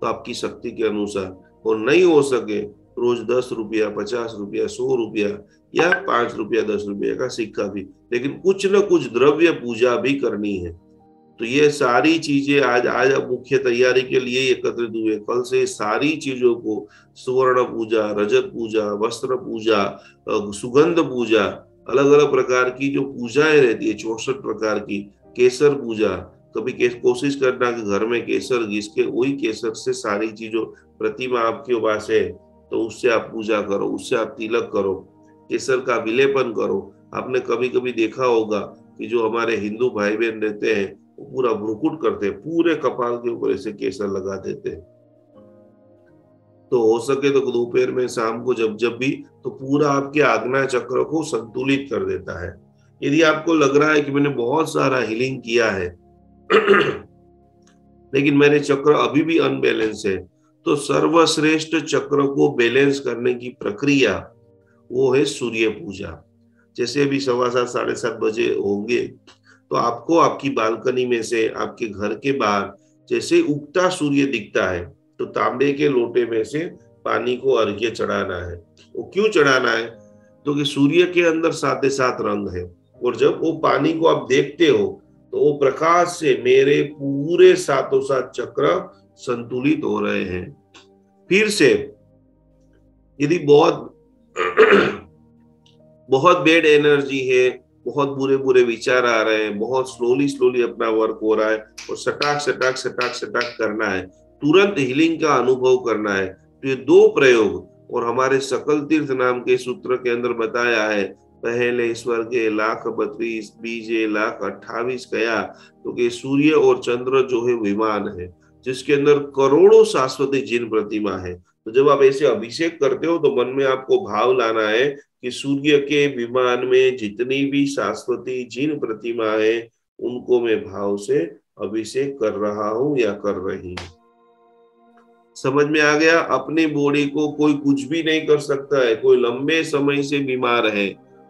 तो आपकी शक्ति के अनुसार और नहीं हो सके। रोज दस रुपया, पचास रुपया, सौ रुपया या पाँच रुपया, दस रुपया का सिक्का भी। लेकिन कुछ न कुछ द्रव्य पूजा भी करनी है। तो ये सारी चीज़ें आज आज मुख्य तैयारी के लिए एकत्रित हुए। कल से सारी चीज़ों को सुवर्ण पूजा, रजत पूजा, वस्त्र पूजा सुगंध पूजा अलग अलग प्रकार की जो पूजाएँ रहती है, चौसठ प्रकार की, केसर पूजा, कभी कोशिश करना कि घर में केसर घिस के वही केसर से सारी चीज़ों, प्रतिमा आपके पास है तो उससे आप पूजा करो, उससे आप तिलक करो, केसर का विलेपन करो। आपने कभी कभी देखा होगा कि जो हमारे हिंदू भाई बहन रहते हैं वो पूरा भ्रुकुट करते पूरे कपाल के ऊपर ऐसे केसर लगा देते तो हो सके तो दोपहर में शाम को जब जब भी तो पूरा आपके आग्ना चक्र को संतुलित कर देता है। यदि आपको लग रहा है कि मैंने बहुत सारा हीलिंग किया है, लेकिन मेरे चक्र अभी भी अनबैलेंस है तो सर्वश्रेष्ठ चक्र को बैलेंस करने की प्रक्रिया, वो है सूर्य पूजा। जैसे अभी सवा सात, साढ़े सात बजे होंगे तो आपको आपकी बालकनी में से, आपके घर के बाहर जैसे उगता सूर्य दिखता है तो तांबे के लोटे में से पानी को अर्घ्य चढ़ाना है। वो क्यों चढ़ाना है? तो कि सूर्य के अंदर साथ सात रंग है और जब वो पानी को आप देखते हो तो वो प्रकाश से मेरे पूरे सातों सात चक्र संतुलित हो रहे हैं। फिर से, यदि बहुत बहुत बेड एनर्जी है बहुत बुरे बुरे विचार आ रहे हैं, बहुत स्लोली स्लोली अपना वर्क हो रहा है और सटाक सटाक सटाक सटाक करना है। तुरंत हीलिंग का अनुभव करना है। तो ये दो प्रयोग और हमारे सकल तीर्थ नाम के सूत्र के अंदर बताया है। पहले ईश्वर के लाख बत्तीस, बीजे लाख अट्ठावीस गया तो कि सूर्य और चंद्र जो है विमान है, जिसके अंदर करोड़ों शाश्वती जिन प्रतिमा है। तो जब आप ऐसे अभिषेक करते हो तो मन में आपको भाव लाना है कि सूर्य के विमान में जितनी भी शाश्वती जिन प्रतिमा है, उनको मैं भाव से अभिषेक कर रहा हूँ या कर रही समझ में आ गया? अपनी बॉडी को कोई कुछ भी नहीं कर सकता है। कोई लंबे समय से बीमार है।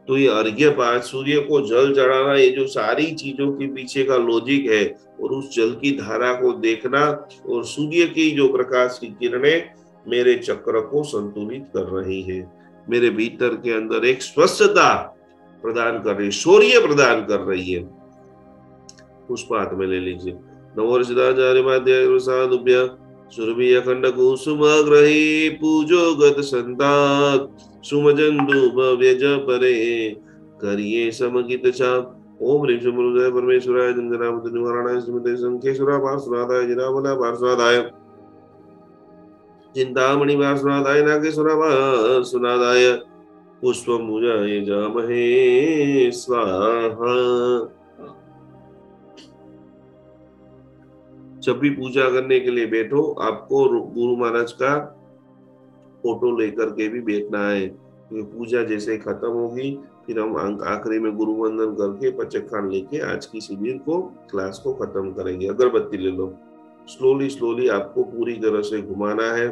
तो ये अर्घ्य पाठ सूर्य को जल चढ़ाना, ये जो सारी चीज़ों के पीछे का लॉजिक है और उस जल की धारा को देखना और सूर्य की जो प्रकाश की किरणें मेरे चक्र को संतुलित कर रही है। मेरे भीतर के अंदर एक स्वस्थता प्रदान कर रही, शौर्य प्रदान कर रही है। पुष्प हाथ में ले लीजिए। नवोर्षदाचार्य माध्य साधुभ्य, सुरभि अखंड कुसुमाग्रही पूजो गत संतात सुमजंदु भव्य ज परे करिए समगित छाप ओम ह्रीं शुभ परमेश्वराय दंडनाम निवारणाय श्रीमते संखेश्वरा पार्श्वनाथाय जिनावला पार्श्वनाथाय। चिंतामणि पार्श्वनाथाय नागेश्वरा पार्श्वनाथाय पुष्पम पूजाय जामहे, स्वाहा। जब भी पूजा करने के लिए बैठो, आपको गुरु महाराज का फ़ोटो लेकर के भी बैठना है। क्योंकि पूजा जैसे खत्म होगी, फिर हम आखिरी में गुरु वंदन करके पचक खान लेके आज की शिविर को क्लास को खत्म करेंगे। अगरबत्ती ले लो। स्लोली स्लोली आपको पूरी तरह से घुमाना है।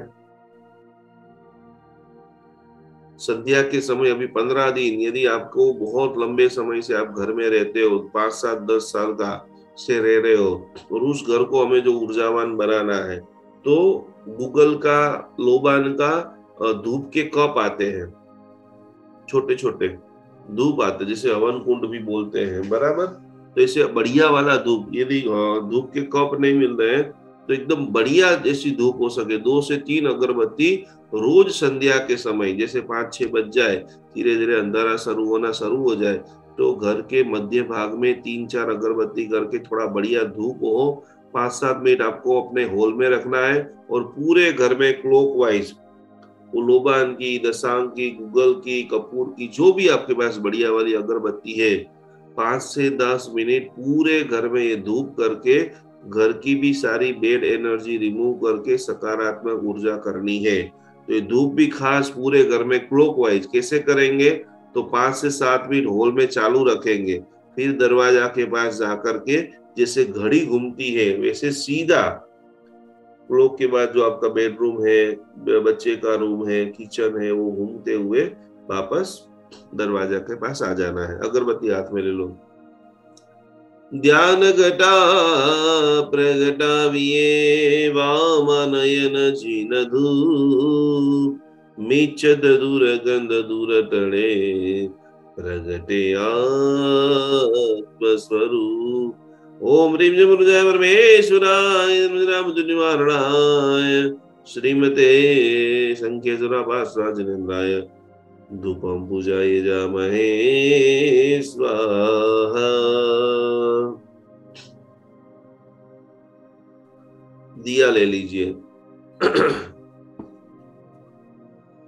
संध्या के समय, अभी पंद्रह दिन, यदि आपको बहुत लंबे समय से आप घर में रहते हो, पाँच सात, दस साल का से रह रहे हो, और उस घर को हमें जो ऊर्जावान बनाना है तो गूगल का, लोबान का धूप के कप आते हैं। छोटे छोटे धूप आते जैसे हवन कुंड भी बोलते हैं, बराबर? तो ऐसे बढ़िया वाला धूप, यदि धूप के कप नहीं मिल रहे हैं तो एकदम बढ़िया जैसी धूप हो सके। दो से तीन अगरबत्ती रोज संध्या के समय, जैसे पाँच छह बज जाए धीरे धीरे अंधारा शुरू होना शुरू हो जाए तो घर के मध्य भाग में तीन चार अगरबत्ती करके थोड़ा बढ़िया धूप हो। पाँच सात मिनट आपको अपने हॉल में रखना है और पूरे घर में क्लोक वाइज उलोबान की, दसांग की, गूगल की, कपूर की, जो भी आपके पास बढ़िया वाली अगरबत्ती है, पाँच से दस मिनट पूरे घर में ये धूप करके घर की भी सारी बेड एनर्जी रिमूव करके सकारात्मक ऊर्जा करनी है। तो ये धूप भी खास पूरे घर में क्लॉकवाइज कैसे करेंगे? तो पाँच से सात मिनट हॉल में चालू रखेंगे। फिर दरवाज़ा के पास जाकर के जैसे घड़ी घूमती है, वैसे सीधा क्लोक के बाद जो आपका बेडरूम है, बच्चे का रूम है किचन है, वो घूमते हुए वापस दरवाज़ा के पास आ जाना है। अगरबत्ती हाथ में ले लो। ध्यान घटा प्रगटाविये वामनयन जिन मिचद दूर गंध दूर टणे प्रगटे आत्म स्वरूप ओम ह्रीं जय परमेश्वराय निवारणाय श्रीमते संख्येश्वरा पार्श्वाजिनेन्द्राय धूपम पूजाय जामहे स्वाहा दिया ले लीजिए।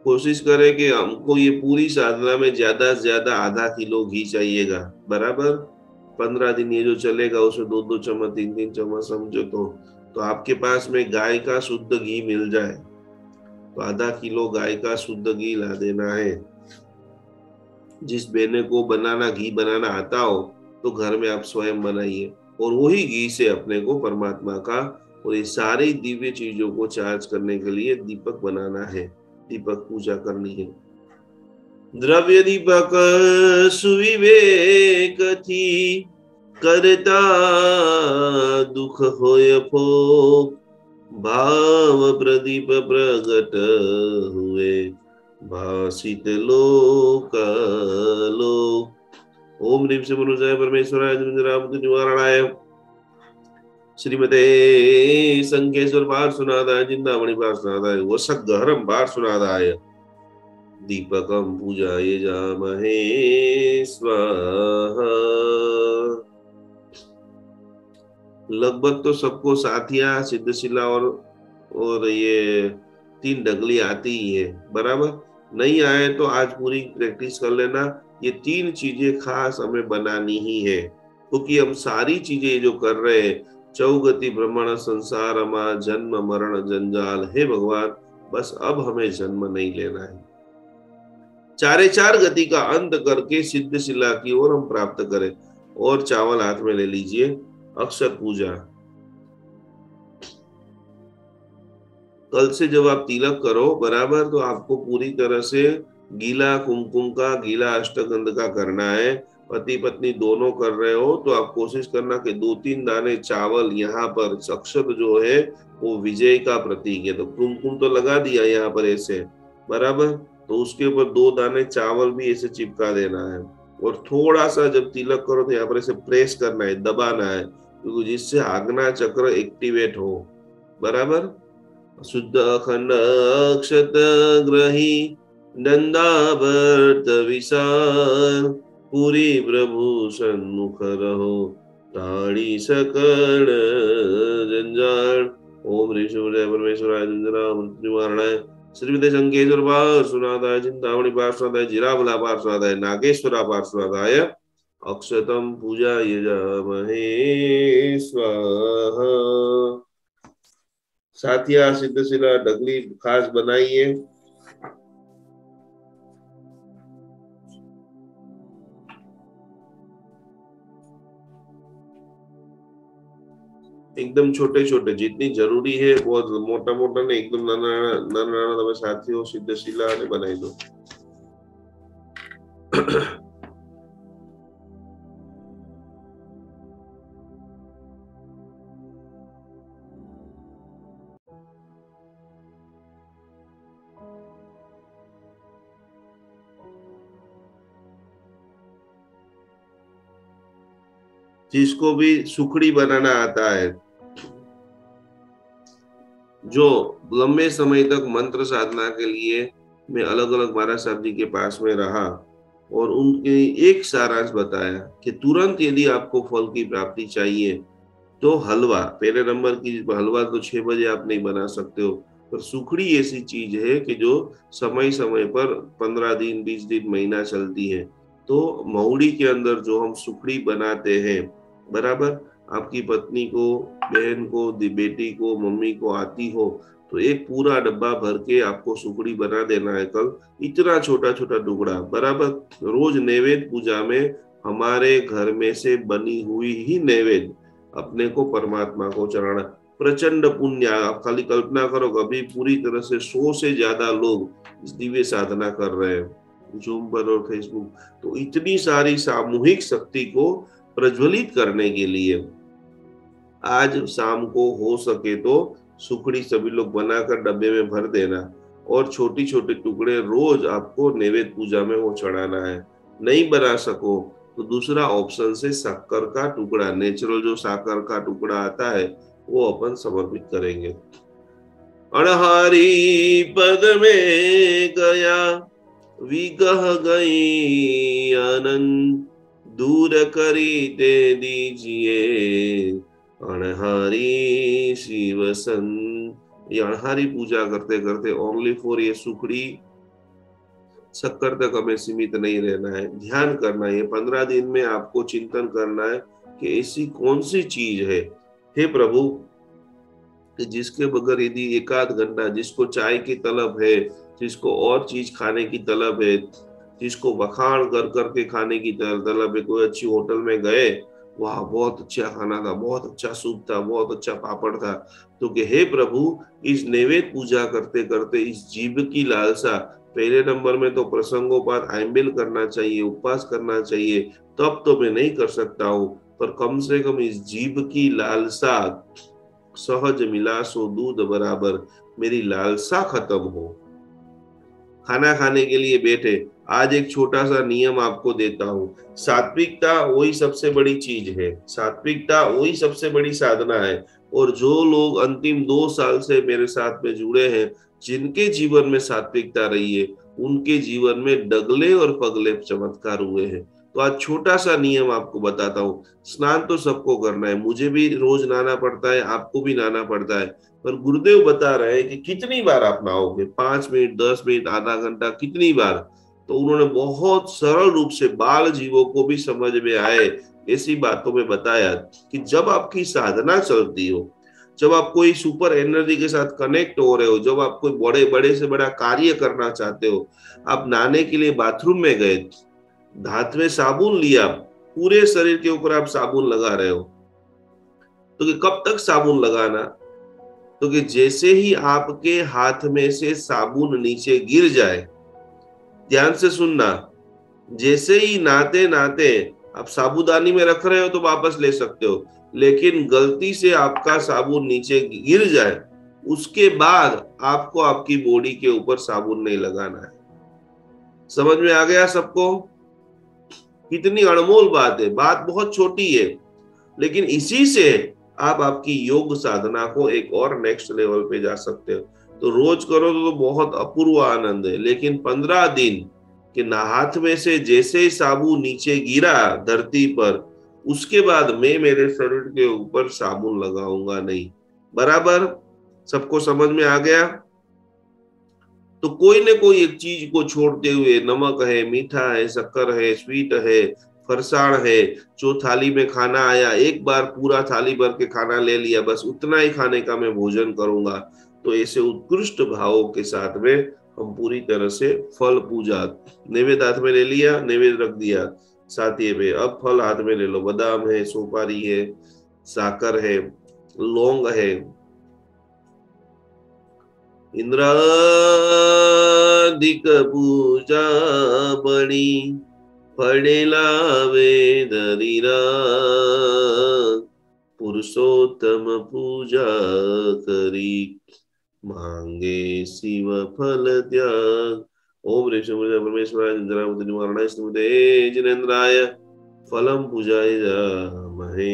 कोशिश करें कि हमको ये पूरी साधना में ज़्यादा से ज़्यादा आधा किलो घी चाहिएगा, बराबर? पंद्रह दिन ये जो चलेगा उसमें दो दो चम्मच, तीन तीन चम्मच समझो तो। तो आपके पास में गाय का शुद्ध घी मिल जाए। तो आधा किलो गाय का शुद्ध घी ला देना है। जिस बेने को बनाना, घी बनाना आता हो तो घर में आप स्वयं बनाइए। और वही घी से अपने को परमात्मा का और ये सारी दिव्य चीज़ों को चार्ज करने के लिए दीपक बनाना है। दीपक पूजा करनी है। द्रव्य दीपक सुविवेक थी, करता दुख फोक भाव प्रदीप प्रगट हुए। भाषित लोक ओम ह्रीम से मनुजाय परमेश्वराय निवारणाय श्रीमते संकेश्वर बार सुनादाय जिंदामणि बार सुनादाय वसक गहरम बार सुनादाय दीपकम पूजाय जामहे, स्वाहा। लगभग तो सबको साथिया, सिद्धशिला और और ये तीन डगली आती ही है, बराबर? नहीं आए तो आज पूरी प्रैक्टिस कर लेना। ये तीन चीज़ें खास हमें बनानी ही है। क्योंकि हम सारी चीज़ें जो कर रहे हैं, चौगति भ्रमण संसार मा जन्म, मरण, जंजाल, हे भगवान, बस अब हमें जन्म नहीं लेना है। चारे चार गति का अंत करके सिद्ध शिला की ओर हम प्राप्त करें। और चावल हाथ में ले लीजिए, अक्षर पूजा। कल से जब आप तिलक करो, बराबर तो आपको पूरी तरह से गीला कुमकुम का, गीला अष्टगंध का करना है। पति पत्नी दोनों कर रहे हो तो आप कोशिश करना कि दो तीन दाने चावल यहाँ पर अक्षत जो है, वो विजय का प्रतीक है। तो कुमकुम तो लगा दिया यहाँ पर ऐसे, बराबर? तो उसके ऊपर दो दाने चावल भी ऐसे चिपका देना है। और थोड़ा सा जब तिलक करो तो यहाँ पर ऐसे प्रेस करना है, दबाना है, क्योंकि जिससे आग्ना चक्र एक्टिवेट हो, बराबर? शुद्ध अखंड अक्षत ग्रही नंदावर्त विशाल। पूरी प्रभु सन्मुख रहो ताड़ी सकल जंजाल। ओम ऋषि परमेश्वराय निवारणाय श्रीमते शंकेश्वर पार्श्वनाथाय चिंतामणि पार्श्वनाथाय जिराबला पार्श्वनाथाय नागेश्वरा पार्श्वनाथाय अक्षतम पूजा यजामहे स्वाहा। साथिया सिद्ध सिला डगली खास बनाइए। एकदम छोटे छोटे जितनी ज़रूरी है बहुत मोटा मोटा ने एकदम नाना नाना तब साथियों सिद्ध सिला ने बनाई दो। जिसको भी सुखड़ी बनाना आता है, जो लंबे समय तक मंत्र साधना के लिए मैं अलग अलग महाराज साहब जी के पास में रहा और उनके एक सारांश बताया कि तुरंत यदि आपको फल की प्राप्ति चाहिए तो हलवा, पहले नंबर की हलवा तो छह बजे आप नहीं बना सकते हो, पर सुखड़ी ऐसी चीज़ है कि जो समय समय पर पंद्रह दिन, बीस दिन, महीना चलती है। तो मऊड़ी के अंदर जो हम सुखड़ी बनाते हैं बराबर आपकी पत्नी को, बहन को बेटी को, मम्मी को, आती हो तो एक पूरा डब्बा भर के आपको सुखड़ी बना देना है कल। इतना छोटा छोटा टुकड़ा, बराबर रोज नैवेद्य पूजा में हमारे घर में से बनी हुई ही नैवेद्य, अपने को परमात्मा को चढ़ाना। प्रचंड पुण्य, आप खाली कल्पना करो, कभी पूरी तरह से सौ से ज़्यादा लोग इस दिव्य साधना कर रहे हैं जूम पर और फेसबुक तो इतनी सारी सामूहिक शक्ति को प्रज्वलित करने के लिए। आज शाम को हो सके तो सुखड़ी सभी लोग बनाकर डब्बे में भर देना और छोटी छोटे टुकड़े रोज आपको नैवेद्य पूजा में वो चढ़ाना है। नहीं बना सको तो दूसरा ऑप्शन से शक्कर का टुकड़ा नेचुरल जो साकर का टुकड़ा आता है, वो अपन समर्पित करेंगे। अणहारी पद में गया, विगह गई आनंद। दूर करी दे दीजिए। अणहारी शिव सन ये अणहारी पूजा करते करते ओनली फॉर ये सुखड़ी। शक्कर तक हमें सीमित नहीं रहना है। ध्यान करना है। पंद्रह दिन में आपको चिंतन करना है कि ऐसी कौन सी चीज़ है? हे प्रभु, कि जिसके बगैर यदि एक आध घंटा जिसको चाय की तलब है, जिसको और चीज़ खाने की तलब है जिसको बखान कर करके खाने की तलब है कोई अच्छी होटल में गए, वहाँ, बहुत अच्छा खाना था, बहुत अच्छा सूप था, बहुत अच्छा पापड़ था। तो कि हे प्रभु, इस नैवेद पूजा करते करते, इस जीव की लालसा, पहले नंबर में तो प्रसंगोपात आइम्बिल करना चाहिए, उपवास करना चाहिए, तब तो मैं नहीं कर सकता हूँ। पर कम से कम इस जीव की लालसा, सहज मिला सो दूध बराबर, मेरी लालसा खत्म हो। खाना खाने के लिए बैठे आज एक छोटा सा नियम आपको देता हूँ। सात्विकता वही सबसे बड़ी चीज़ है। सात्विकता वही सबसे बड़ी साधना है। और जो लोग अंतिम दो साल से मेरे साथ में जुड़े हैं, जिनके जीवन में सात्विकता रही है, उनके जीवन में डगले और पगले चमत्कार हुए हैं। तो आज छोटा सा नियम आपको बताता हूँ। स्नान तो सबको करना है। मुझे भी रोज नहाना पड़ता है, आपको भी नहाना पड़ता है। पर गुरुदेव बता रहे हैं कि कितनी बार आप नहाओगे? पाँच मिनट, दस मिनट, आधा घंटा, कितनी बार? तो उन्होंने बहुत सरल रूप से बाल जीवों को भी समझ में आए। ऐसी बातों में बताया कि जब आपकी साधना चलती हो, जब आप कोई सुपर एनर्जी के साथ कनेक्ट हो रहे हो, जब आप कोई बड़े बड़े से बड़ा कार्य करना चाहते हो, आप नहाने के लिए बाथरूम में गए धात में साबुन लिया, पूरे शरीर के ऊपर आप साबुन लगा रहे हो तो कि कब तक साबुन लगाना? तो कि जैसे ही आपके हाथ में से साबुन नीचे गिर जाए ध्यान से सुनना। जैसे ही नाते नाते आप साबुदानी में रख रहे हो तो वापस ले सकते हो, लेकिन गलती से आपका साबुन नीचे गिर जाए, उसके बाद आपको आपकी बॉडी के ऊपर साबुन नहीं लगाना है। समझ में आ गया सबको? कितनी अनमोल बात है। बात बहुत छोटी है, लेकिन इसी से आप आपकी योग साधना को एक और नेक्स्ट लेवल पे जा सकते हो। तो रोज करो तो, तो बहुत अपूर्व आनंद है। लेकिन पंद्रह दिन के हाथ में से जैसे ही साबु नीचे गिरा धरती पर उसके बाद मैं मेरे शरीर के ऊपर साबुन लगाऊँगा नहीं। बराबर? सबको समझ में आ गया? तो कोई न कोई एक चीज़ को छोड़ते हुए नमक है मीठा है शक्कर है स्वीट है फरसाण है जो थाली में खाना आया एक बार पूरा थाली भर के खाना ले लिया बस उतना ही खाने का मैं भोजन करूँगा। तो ऐसे उत्कृष्ट भावों के साथ में हम पूरी तरह से फल पूजा, नैवेद्य हाथ में ले लिया, नैवेद्य रख दिया। साथी में अब फल हाथ में ले लो। बादाम है, सोपारी है, साकर है, लौंग है। इंद्रादिक पूजा बड़ी पड़ेला वेदरीरा पुरुषोत्तम पूजा करी। मांगे शिव फल त्याग। ओम ऋषि परमेश्वराय निवारणाय स्मृते जिनेन्द्राय। फलम पूजाय महे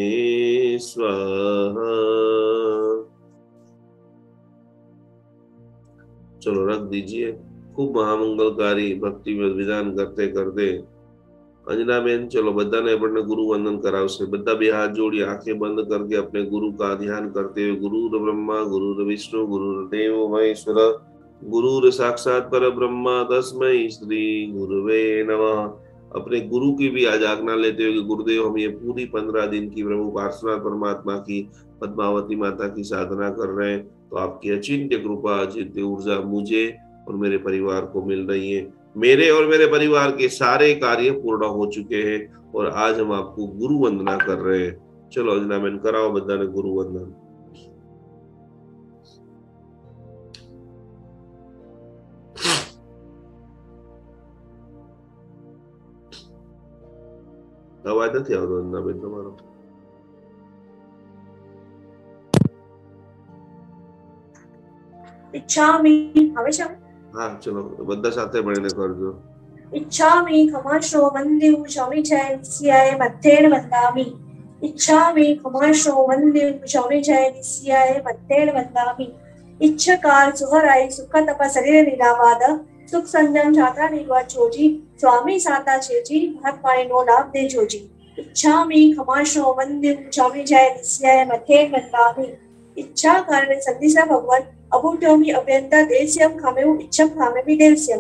चलो रख दीजिए। खूब महामंगलकारी भक्ति में विधान करते करते અંજનાબેન ચલો બધાને આપણને ગુરુ વંદન કરાવશે બધા બે હાથ જોડી આંખે બંધ करके अपने गुरु का ध्यान करते हुए गुरु ब्रह्मा गुरु विष्णु गुरु देव महेश्वर गुरु साक्षात पर ब्रह्मा तस्मय श्री गुरुवे नमः अपने गुरु की भी आज आज्ञा लेते हुए गुरुदेव हम ये पूरी पंद्रह दिन की प्रभु पार्श्वना परमात्मा की पद्मावती माता की साधना कर रहे हैं तो आपकी अचिंत्य कृपा अचिंत्य ऊर्जा मुझे और मेरे परिवार को मिल रही है मेरे और मेरे परिवार के सारे कार्य पूर्ण हो चुके हैं और आज हम आपको गुरु वंदना कर रहे हैं चलो अजनामेन कराओ बदा ने गुरु वंदन અવાજ નથી આવતો અંદાબેન તમારો ઈચ્છા આવે છે હા ચલો બધા સાથે મળીને કરજો इच्छामि खमाशो वन्द्यं शौमिजय निस्याय मध्येन वन्दामि इच्छामि खमाशो वन्द्यं शौमिजय निस्याय मध्येन वन्दामि इच्छकार सुहराई सुख तप शरीर निरावाद सुख संजम छात्रा निर्वा छोजी स्वामी साता छेजी भात पाणी नो लाभ दे जोजी इच्छामि खमाशो वन्द्यं शौमिजय निस्याय मध्येन वन्दामि इच्छा कारण संदिशा अभूटोमी अभ्यंता देश्यम खामेउ इच्छम खामेमि देश्यम।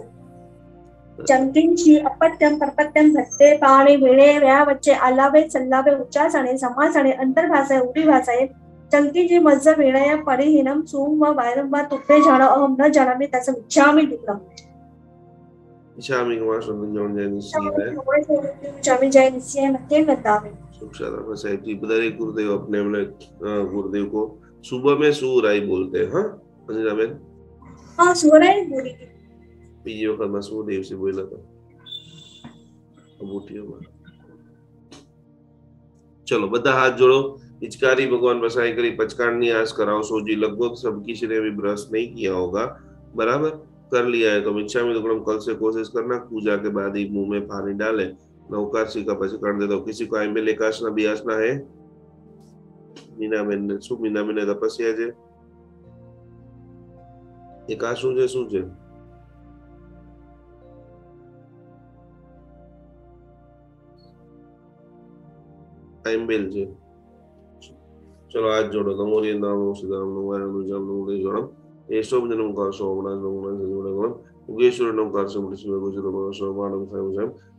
चंकिंची अपत्यम परपत्यम भट्टे पाणी भिणे व्या वच्चे आलावे सल्लावे उच्चासणे समासणे अंतर्भाषाए उडी भाषाए चंकीची मज्ज वीणया परिहीनम सूम व वायरम व तुप्पे जाण अहम न जानामि तसम इच्छामि दुक्रम इच्छामि कुमार सुंदर जय निश्चय। इच्छामि जय मध्य वदामि सुख शादा साहिब जी बधाई गुरुदेव अपने अपने गुरुदेव को। सुबह में सूराई बोलते हैं हाँ? अनिला बहन हाँ सूराई बोली બીજી વખત માં શું દિવસે બોલ્યા હતા चलो બધા હાથ जोड़ो पिचकारी भगवान बसाई करी पचकानी आस कराओ सोजी लगभग सब किसी ने भी ब्रश नहीं किया होगा बराबर कर लिया है तो इच्छा में दुकड़म कल से कोशिश करना पूजा के बाद ही मुंह में पानी डाले नौकाशी का पचकान दे दो किसी को आई में लेकाशना भी आसना है મીના બેન શું મીના બેન તપસ્યા છે એકા શું છે શું છે ટાઈમ બેલ છે ચલો આજ જોડો નમો રે નામ સીતારામ નમો નારાયણ જામ નમો રે જોડમ એસો જ નમકાર મૃત્યુ થાય જામ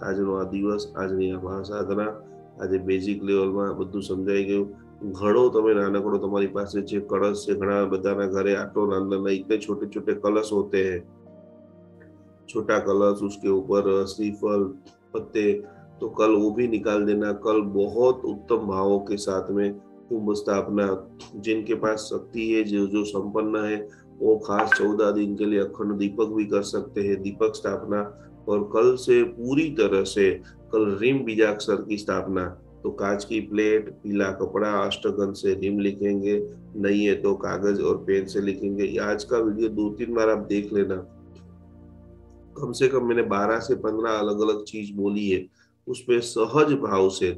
આજનો આ દિવસ આજની આ મહાસાધના આજે બેઝિક લેવલમાં બધું સમજાઈ ગયું ઘણો તમે નાનકડો તમારી પાસે જે કળશ છે ઘણા બધાના ઘરે આટલો નાના નાના इतने छोटे छोटे कलश होते हैं छोटा कलश उसके ऊपर श्रीफल पत्ते तो कल वो भी निकाल देना कल बहुत उत्तम भावों के साथ में कुंभ स्थापना जिनके पास शक्ति है जो जो संपन्न है वो खास चौदह दिन के लिए अखंड दीपक भी कर सकते हैं दीपक स्थापना और कल से पूरी तरह से, कल रिम बीजाक्षर की स्थापना। तो कांच की प्लेट, पीला कपड़ा, अष्टगन से रिम लिखेंगे, नहीं है तो कागज़ और पेन से लिखेंगे। आज का वीडियो दो तीन बार आप देख लेना। कम से कम मैंने बारह से पंद्रह अलग अलग चीज़ बोली है, उसमें सहज भाव से।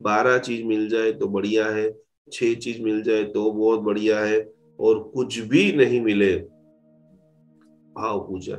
बारह चीज़ मिल जाए तो बढ़िया है, छह चीज़ मिल जाए तो बहुत बढ़िया है, और कुछ भी नहीं मिले, भाव पूजा।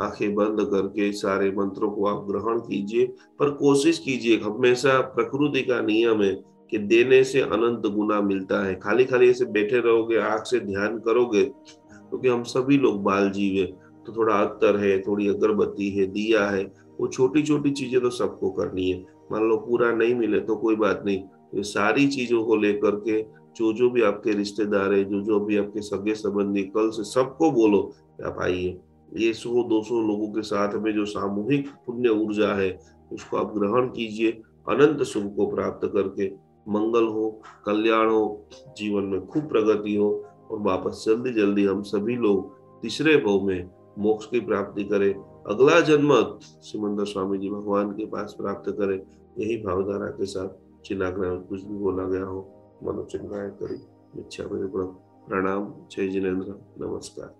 आँखें बंद करके सारे मंत्रों को आप ग्रहण कीजिए, पर कोशिश कीजिए, हमेशा प्रकृति का नियम है कि देने से अनंत गुना मिलता है। खाली खाली ऐसे बैठे रहोगे, आँख से ध्यान करोगे क्योंकि तो हम सभी लोग बाल जीव है तो थोड़ा अत्तर है, थोड़ी अगरबत्ती है, दिया है, वो छोटी छोटी चीज़ें तो सबको करनी है। मान लो पूरा नहीं मिले तो कोई बात नहीं ये सारी चीज़ों को लेकर के जो जो भी आपके रिश्तेदार है, जो जो भी आपके सगे संबंधी कल से सबको बोलो आप आइए। ये सौ, दो सौ लोगों के साथ में जो सामूहिक पुण्य ऊर्जा है, उसको आप ग्रहण कीजिए, अनंत सुख को प्राप्त करके। मंगल हो, कल्याण हो, जीवन में खूब प्रगति हो और वापस जल्दी जल्दी हम सभी लोग तीसरे भाव में मोक्ष की प्राप्ति करें। अगला जन्म सिमंदर स्वामी जी भगवान के पास प्राप्त करें। यही भावधारा के साथ चिन्नाग्रह कुछ भी बोला गया हो, मनोचिन्ह करी। इच्छा प्रणाम। जय जिनेन्द्र। नमस्कार।